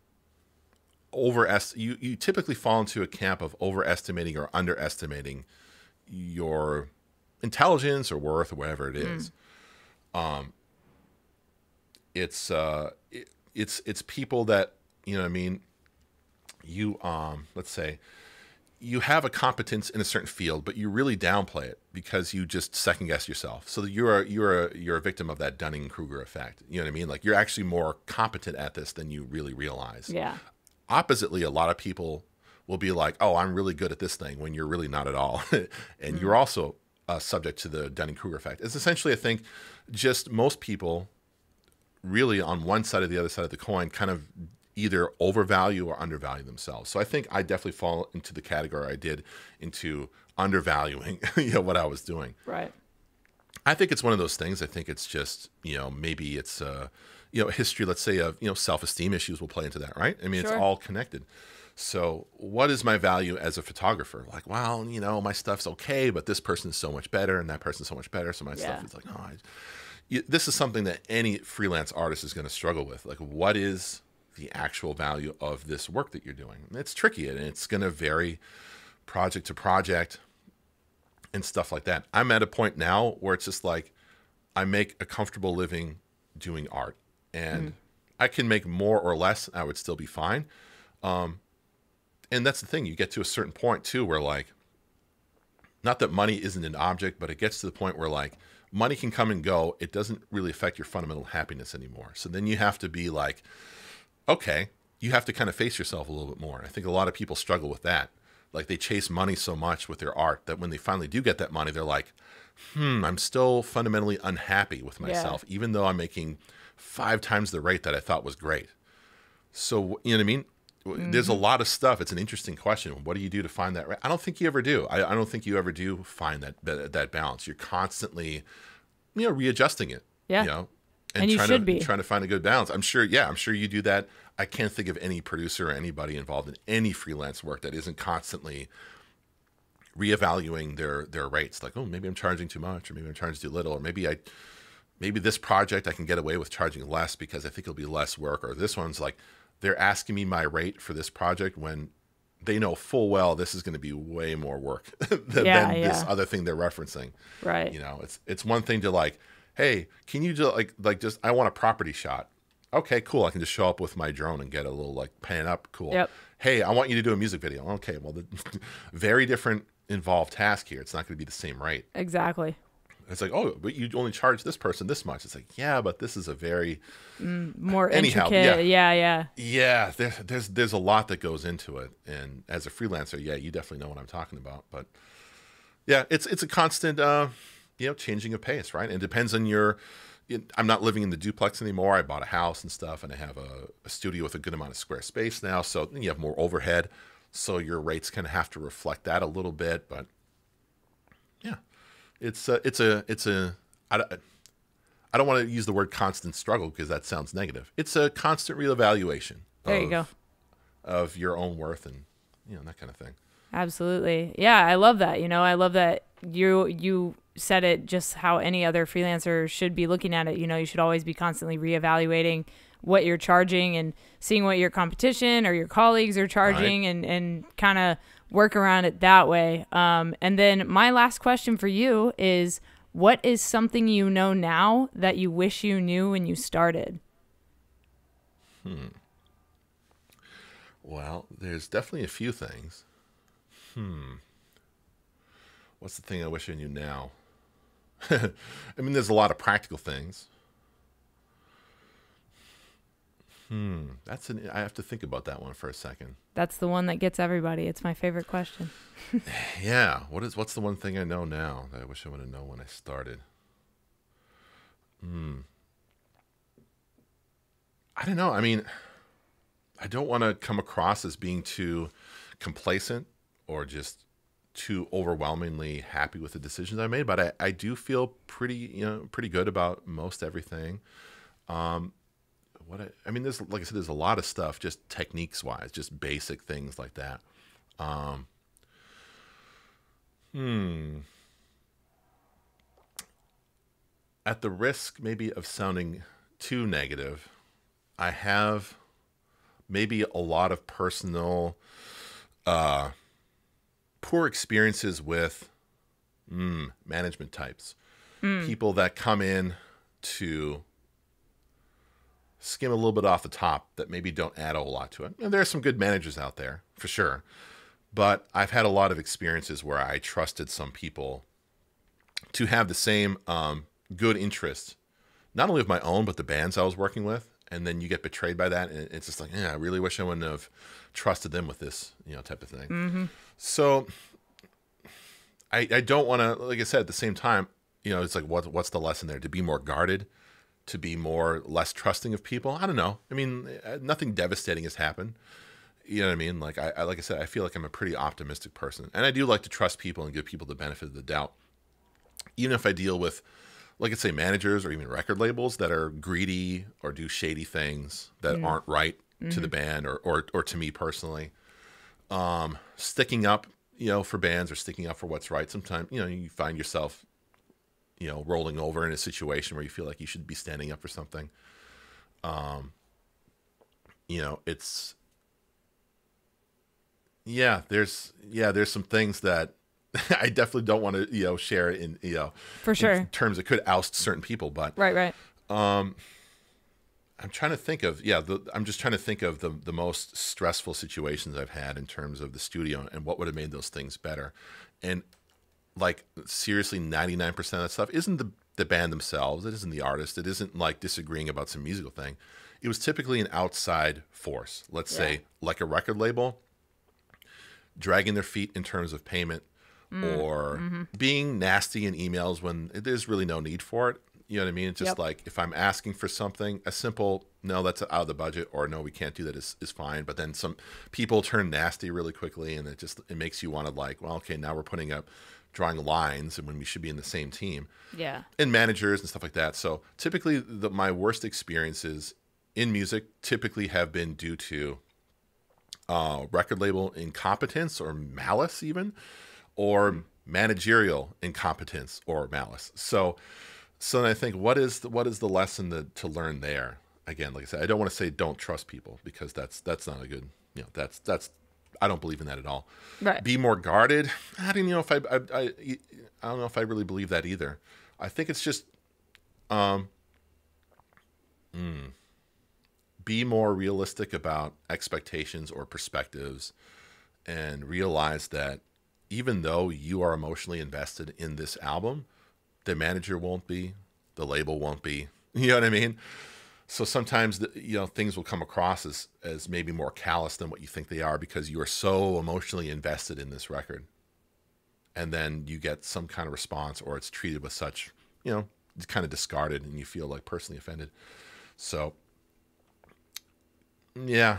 S3: overest you you typically fall into a camp of overestimating or underestimating your intelligence or worth or whatever it is. Um, it's uh, it, it's it's people that you know what I mean. You um, let's say you have a competence in a certain field, but you really downplay it because you just second guess yourself. So you're you're a, you're a victim of that Dunning Kruger effect. You know what I mean? Like you're actually more competent at this than you really realize.
S1: yeah.
S3: Oppositely, a lot of people will be like, "Oh, I'm really good at this thing," when you're really not at all, <laughs> and you're also uh, subject to the Dunning Kruger effect. It's essentially, I think, just most people really on one side or the other side of the coin kind of either overvalue or undervalue themselves. So I think I definitely fall into the category I did into undervaluing <laughs> you know what I was doing.
S1: Right.
S3: I think it's one of those things. I think it's just, you know, maybe it's uh you know, history, let's say of, you know, self-esteem issues will play into that, right? I mean,
S1: Sure.
S3: it's all connected. So, what is my value as a photographer? Like, well, you know, my stuff's okay, but this person's so much better and that person's so much better, so my stuff is like, oh, I, you, this is something that any freelance artist is going to struggle with. Like, what is the actual value of this work that you're doing? It's tricky and it's going to vary project to project and stuff like that. I'm at a point now where it's just like I make a comfortable living doing art and I can make more or less, I would still be fine. Um, and that's the thing, you get to a certain point too where like not that money isn't an object, but it gets to the point where like money can come and go. It doesn't really affect your fundamental happiness anymore. So then you have to be like, okay, you have to kind of face yourself a little bit more. And I think a lot of people struggle with that. Like they chase money so much with their art that when they finally do get that money, they're like, hmm, I'm still fundamentally unhappy with myself, even though I'm making five times the rate that I thought was great. So, you know what I mean? There's a mm-hmm. lot of stuff. It's an interesting question. What do you do to find that right? I don't think you ever do. I, I don't think you ever do find that, that that balance. You're constantly, you know, readjusting it.
S1: Yeah.
S3: You know,
S1: And you
S3: trying
S1: should
S3: to,
S1: be.
S3: trying to find a good balance. I'm sure. Yeah, I'm sure you do that. I can't think of any producer or anybody involved in any freelance work that isn't constantly reevaluating their their rates. Like, oh, maybe I'm charging too much, or maybe I'm charging too little, or maybe I maybe this project I can get away with charging less because I think it'll be less work, or this one's like they're asking me my rate for this project when they know full well this is going to be way more work <laughs> than,
S1: Yeah,
S3: than this other thing they're referencing.
S1: Right.
S3: You know, it's it's one thing to like, hey, can you just like like just I want a property shot. Okay, cool. I can just show up with my drone and get a little like pan up. Cool.
S1: Yep.
S3: Hey, I want you to do a music video. Okay, well, the <laughs> very different involved task here. It's not going to be the same rate.
S1: Exactly.
S3: It's like, oh, but you only charge this person this much. It's like, yeah, but this is a very
S1: More
S3: Anyhow,
S1: intricate. Yeah. yeah.
S3: yeah. There, there's there's a lot that goes into it, and as a freelancer, yeah, you definitely know what I'm talking about. But yeah, it's it's a constant, uh, you know, changing of pace, right? And it depends on your. it- I'm not living in the duplex anymore. I bought a house and stuff, and I have a, a studio with a good amount of square space now. So you have more overhead, so your rates kind of have to reflect that a little bit. But yeah, it's a, it's a it's a I, don't- I don't want to use the word constant struggle because that sounds negative. It's a constant reevaluation.
S1: There
S3: of,
S1: you go.
S3: Of your own worth and you know that kind of thing.
S1: Absolutely. Yeah, I love that. You know, I love that you you said it just how any other freelancer should be looking at it. You know, you should always be constantly reevaluating what you're charging and seeing what your competition or your colleagues are charging and and kind of work around it that way. Um, and then my last question for you is what is something you know now that you wish you knew when you started? Hmm.
S3: Well, there's definitely a few things. Hmm. What's the thing I wish I knew now? <laughs> I mean, there's a lot of practical things. Hmm. That's an. I have to think about that one for a second.
S1: That's the one that gets everybody. It's my favorite question. <laughs>
S3: Yeah. What is? What's the one thing I know now that I wish I would have known when I started? Hmm. I don't know. I mean, I don't want to come across as being too complacent or just too overwhelmingly happy with the decisions I made, but I, I do feel pretty, you know, pretty good about most everything. Um, what I, I mean, there's like I said, there's a lot of stuff just techniques wise, just basic things like that. Um, hmm. At the risk maybe of sounding too negative, I have maybe a lot of personal uh, poor experiences with mm, management types. People that come in to skim a little bit off the top that maybe don't add a whole lot to it. And there are some good managers out there for sure. But I've had a lot of experiences where I trusted some people to have the same um, good interest, not only of my own, but the bands I was working with. And then you get betrayed by that. And it's just like, yeah, I really wish I wouldn't have trusted them with this, you know, type of thing. So I, I don't want to, like I said, at the same time, you know, it's like, what, what's the lesson there? To be more guarded, to be more less trusting of people. I don't know. I mean, uh, nothing devastating has happened. You know what I mean? Like I, I, like I said, I feel like I'm a pretty optimistic person, and I do like to trust people and give people the benefit of the doubt. Even if I deal with, like I say, managers or even record labels that are greedy or do shady things that aren't right to the band or, or or to me personally. Um, sticking up, you know, for bands or sticking up for what's right. Sometimes, you know, you find yourself you know rolling over in a situation where you feel like you should be standing up for something um you know it's yeah there's yeah there's some things that <laughs> i definitely don't want to you know share in you know
S1: For
S3: in
S1: sure.
S3: terms that could oust certain people but
S1: Right, right.
S3: Um, i'm trying to think of yeah the, i'm just trying to think of the the most stressful situations i've had in terms of the studio and what would have made those things better and like seriously 99% of that stuff isn't the the band themselves. It isn't the artist. It isn't like disagreeing about some musical thing. It was typically an outside force. Let's say like a record label dragging their feet in terms of payment
S1: Mm,
S3: or
S1: mm-hmm.
S3: being nasty in emails when there's really no need for it. You know what i mean? It's just
S1: Yep.
S3: like if i'm asking for something a simple no that's out of the budget or no we can't do that. Is, is fine. But then some people turn nasty really quickly and it just it makes you want to like well okay now we're putting up drawing lines and when we should be in the same team
S1: Yeah.
S3: and managers and stuff like that. So typically, the, my worst experiences in music typically have been due to uh, record label incompetence or malice, even, or managerial incompetence or malice. So, so then I think, what is the, what is the lesson that, to learn there? Again, like I said, I don't want to say don't trust people because that's that's not a good, you know, that's that's I don't believe in that at all
S1: Right.
S3: be more guarded. I don't know if I, I, I, I don't know if I really believe that either. I think it's just, um, mm, be more realistic about expectations or perspectives, and realize that even though you are emotionally invested in this album, the manager won't be, the label won't be. <laughs> You know what I mean? So sometimes the, you know things will come across as as maybe more callous than what you think they are because you are so emotionally invested in this record, and then you get some kind of response or it's treated with such you know it's kind of discarded and you feel like personally offended. So yeah,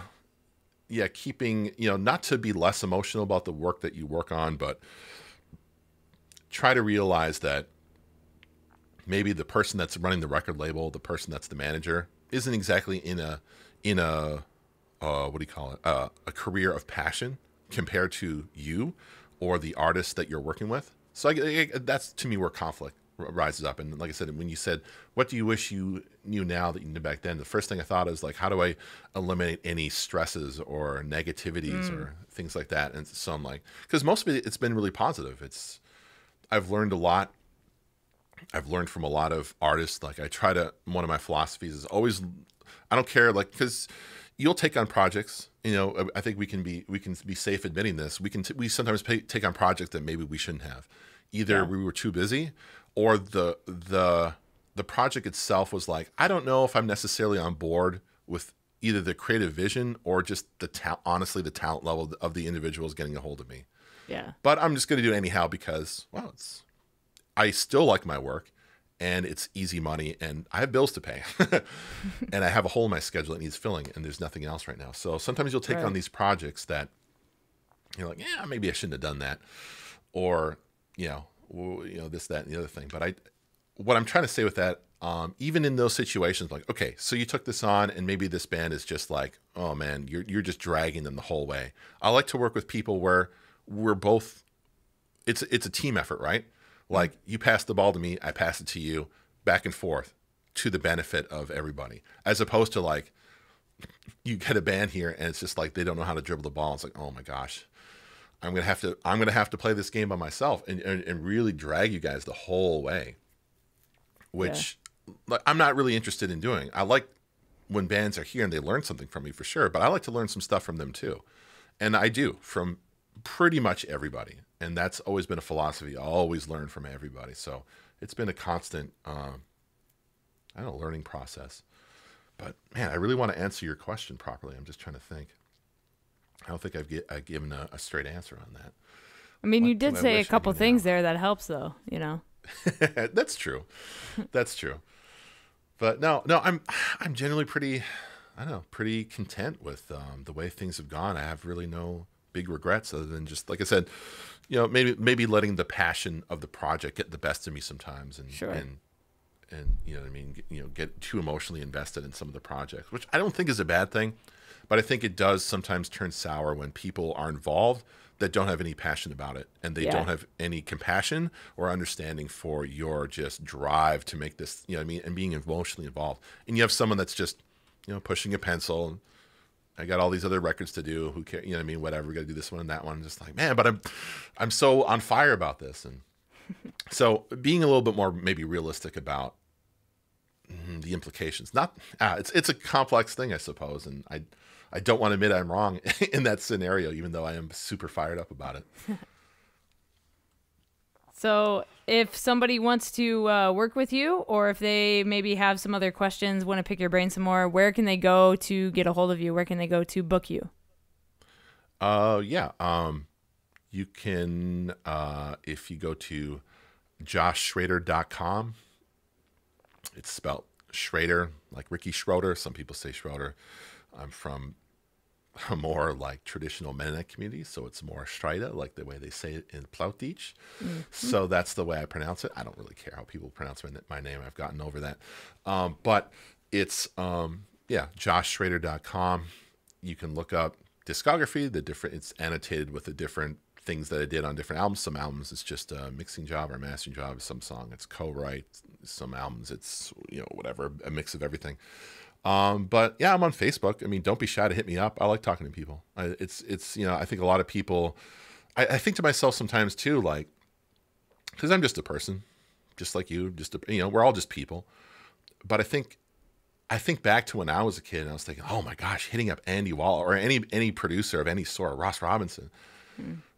S3: yeah, keeping you know not to be less emotional about the work that you work on, but try to realize that maybe the person that's running the record label, the person that's the manager, isn't exactly in a in a uh, what do you call it uh, a career of passion compared to you or the artist that you're working with. So I, I- that's to me where conflict rises up. And like I said, when you said, "What do you wish you knew now that you knew back then?" The first thing I thought is like, how do I eliminate any stresses or negativities or things like that? And so I'm like, because most of it, it's been really positive. It's I've learned a lot I've learned from a lot of artists. Like I try to, one of my philosophies is always, I don't care, like because you'll take on projects. You know, I think we can be we can be safe admitting this. We can t- we sometimes pay, take on projects that maybe we shouldn't have. Either
S1: Yeah.
S3: we were too busy, or the the the project itself was like, I don't know if I'm necessarily on board with either the creative vision or just the ta- honestly the talent level of the individuals getting a hold of me
S1: Yeah.
S3: but I'm just going to do it anyhow because well, it's I still like my work and it's easy money and I have bills to pay <laughs> and I have a hole in my schedule that needs filling and there's nothing else right now. So sometimes you'll take on these projects that you're like, yeah, maybe I shouldn't have done that, or you know, you know this, that, and the other thing. But I, what I'm trying to say with that, um, even in those situations, like, okay, so you took this on, and maybe this band is just like, oh man, you're you're just dragging them the whole way. I like to work with people where we're both. It's it's a team effort, right? Like you pass the ball to me, I pass it to you, back and forth, to the benefit of everybody, as opposed to like, you get a band here and it's just like they don't know how to dribble the ball. It's like, oh my gosh, I'm gonna have to I'm gonna have to play this game by myself and and, and really drag you guys the whole way, which like, I'm not really interested in doing. I like when bands are here and they learn something from me for sure, but I like to learn some stuff from them too, and I do from pretty much everybody, and that's always been a philosophy. I always learn from everybody, so it's been a constant, um, I don't know, learning process. But man, I really want to answer your question properly. I'm just trying to think. I don't think I've, gi- I've given a, a straight answer on that.
S1: I mean, you did say a couple things
S3: now?
S1: there that helps, though. You know. <laughs>
S3: That's true. That's true. But no, no, I'm I'm generally pretty, I don't know, pretty content with um, the way things have gone. I have really no big regrets other than just like I said, you know, maybe maybe letting the passion of the project get the best of me sometimes, and
S1: Sure.
S3: and and you know what I mean, you know, get too emotionally invested in some of the projects, which I don't think is a bad thing, but I think it does sometimes turn sour when people are involved that don't have any passion about it and they
S1: Yeah.
S3: don't have any compassion or understanding for your just drive to make this, you know what I mean, and being emotionally involved. And you have someone that's just, you know, pushing a pencil and I got all these other records to do. Who care? You know what I mean? Whatever. We got to do this one and that one. Just like, man, but I'm, I'm so on fire about this. And <laughs> so being a little bit more maybe realistic about mm, the implications. Not, ah, it's, it's a complex thing, I suppose. And I, I don't want to admit I'm wrong <laughs> in that scenario, even though I am super fired up about it. <laughs>
S1: So, if somebody wants to uh, work with you, or if they maybe have some other questions, want to pick your brain some more, where can they go to get a hold of you? Where can they go to book you?
S3: Uh, yeah. Um, you can, uh, if you go to joshschroeder.com, it's spelled Schrader, like Ricky Schroder. Some people say Schroeder. I'm from <laughs> more like traditional Mennonite community, so it's more Schrader, like the way they say it in Plautdietsch. So that's the way I pronounce it. I don't really care how people pronounce my, my name. I've gotten over that. Um, but it's, um, yeah, joshschroeder.com. You can look up discography, the different, it's annotated with the different things that I did on different albums. Some albums it's just a mixing job or a mastering job. Some song it's co-write. Some albums it's, you know, whatever, a mix of everything. Um, but yeah, I'm on Facebook. I mean, don't be shy to hit me up. I like talking to people. I, it's it's you know I think a lot of people. I, I think to myself sometimes too, like, because I'm just a person, just like you. Just a, you know, we're all just people. But I think I think back to when I was a kid and I was thinking, oh my gosh, hitting up Andy Wall or any any producer of any sort, Ross Robinson.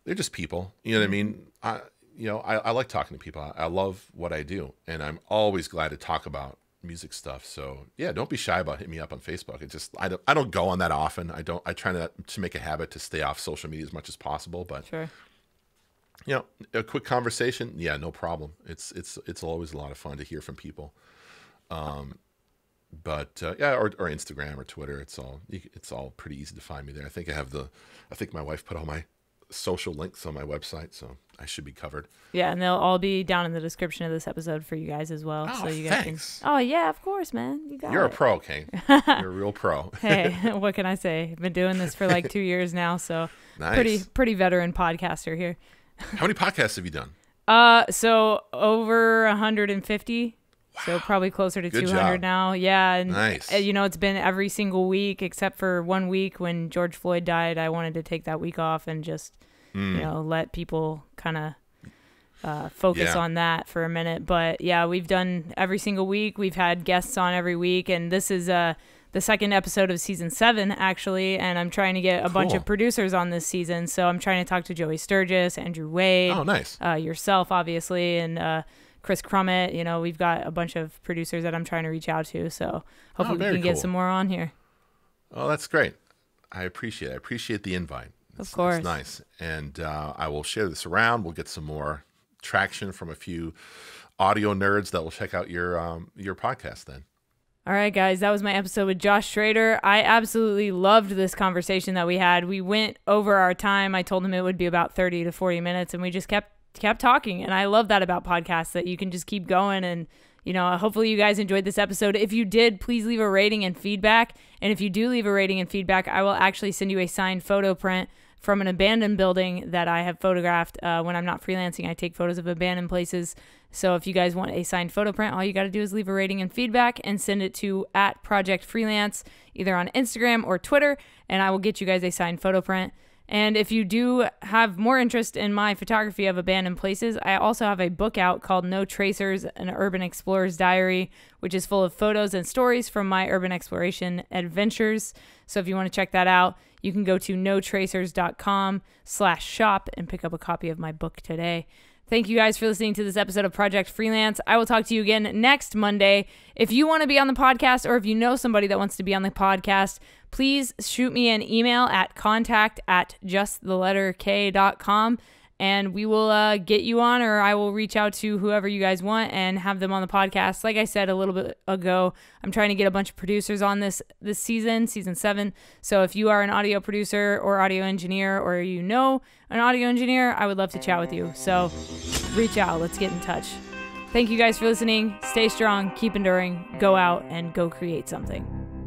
S3: They're just people. You know what I mean? I you know I, I like talking to people. I, I love what I do, and I'm always glad to talk about music stuff. So yeah, don't be shy about hitting me up on Facebook. It just I don't I don't go on that often. I don't I try to to make a habit to stay off social media as much as possible. But
S1: Sure.
S3: you know, a quick conversation, yeah, no problem. It's it's it's always a lot of fun to hear from people. Um, but uh, yeah, or, or Instagram or Twitter, it's all it's all pretty easy to find me there. I think I have the, I think my wife put all my social links on my website, so I should be covered.
S1: Yeah, and they'll all be down in the description of this episode for you guys as well.
S3: Oh,
S1: so you guys
S3: thanks.
S1: can. Oh yeah, of course, man. You got
S3: You're a pro, Kane. <laughs> You're a real pro.
S1: hey, <laughs> <laughs> what can I say? I've been doing this for like two years now, so
S3: Nice.
S1: pretty pretty veteran podcaster here.
S3: How many podcasts have you done?
S1: Uh, so over 150. So probably closer to
S3: Good
S1: 200
S3: job.
S1: now. Yeah, and
S3: Nice.
S1: uh, you know it's been every single week except for one week when George Floyd died. I wanted to take that week off and just
S3: Hmm.
S1: you know let people kind of uh, focus
S3: Yeah.
S1: on that for a minute. But yeah, we've done every single week. We've had guests on every week, and this is uh the second episode of season seven actually. And I'm trying to get a bunch of producers on this season. So I'm trying to talk to Joey Sturgis, Andrew Wade
S3: Oh, nice.
S1: uh, yourself, obviously, and uh, Kris Crummett. You know, we've got a bunch of producers that I'm trying to reach out to. So hopefully we
S3: Oh, very
S1: can get some more on here.
S3: Oh, that's great. I appreciate it. I appreciate the invite. It's, it's
S1: course.
S3: nice. And uh, I will share this around. We'll get some more traction from a few audio nerds that will check out your um, your podcast then.
S1: All right, guys, that was my episode with Josh Schroeder. I absolutely loved this conversation that we had. We went over our time. I told him it would be about 30 to 40 minutes, and we just kept kept talking. And I love that about podcasts that you can just keep going and you know, hopefully you guys enjoyed this episode. If you did, please leave a rating and feedback. And if you do leave a rating and feedback, I will actually send you a signed photo print from an abandoned building that I have photographed. Uh, when I'm not freelancing, I take photos of abandoned places. So if you guys want a signed photo print, all you got to do is leave a rating and feedback and send it to at Project Freelance, either on Instagram or Twitter, and I will get you guys a signed photo print. And if you do have more interest in my photography of abandoned places, I also have a book out called No Tracers An Urban Explorer's Diary, which is full of photos and stories from my urban exploration adventures. So if you want to check that out, you can go to notracers.com slash shop and pick up a copy of my book today. Thank you guys for listening to this episode of Project Freelance. I will talk to you again next Monday. If you want to be on the podcast or if you know somebody that wants to be on the podcast, please shoot me an email at contact at justtheletterk.com and we will uh, get you on or I will reach out to whoever you guys want and have them on the podcast. Like I said a little bit ago, I'm trying to get a bunch of producers on this this season, season 7. So if you are an audio producer or audio engineer or you know an audio engineer, I would love to chat with you. So reach out, let's get in touch. Thank you guys for listening. Stay strong, keep enduring, go out and go create something.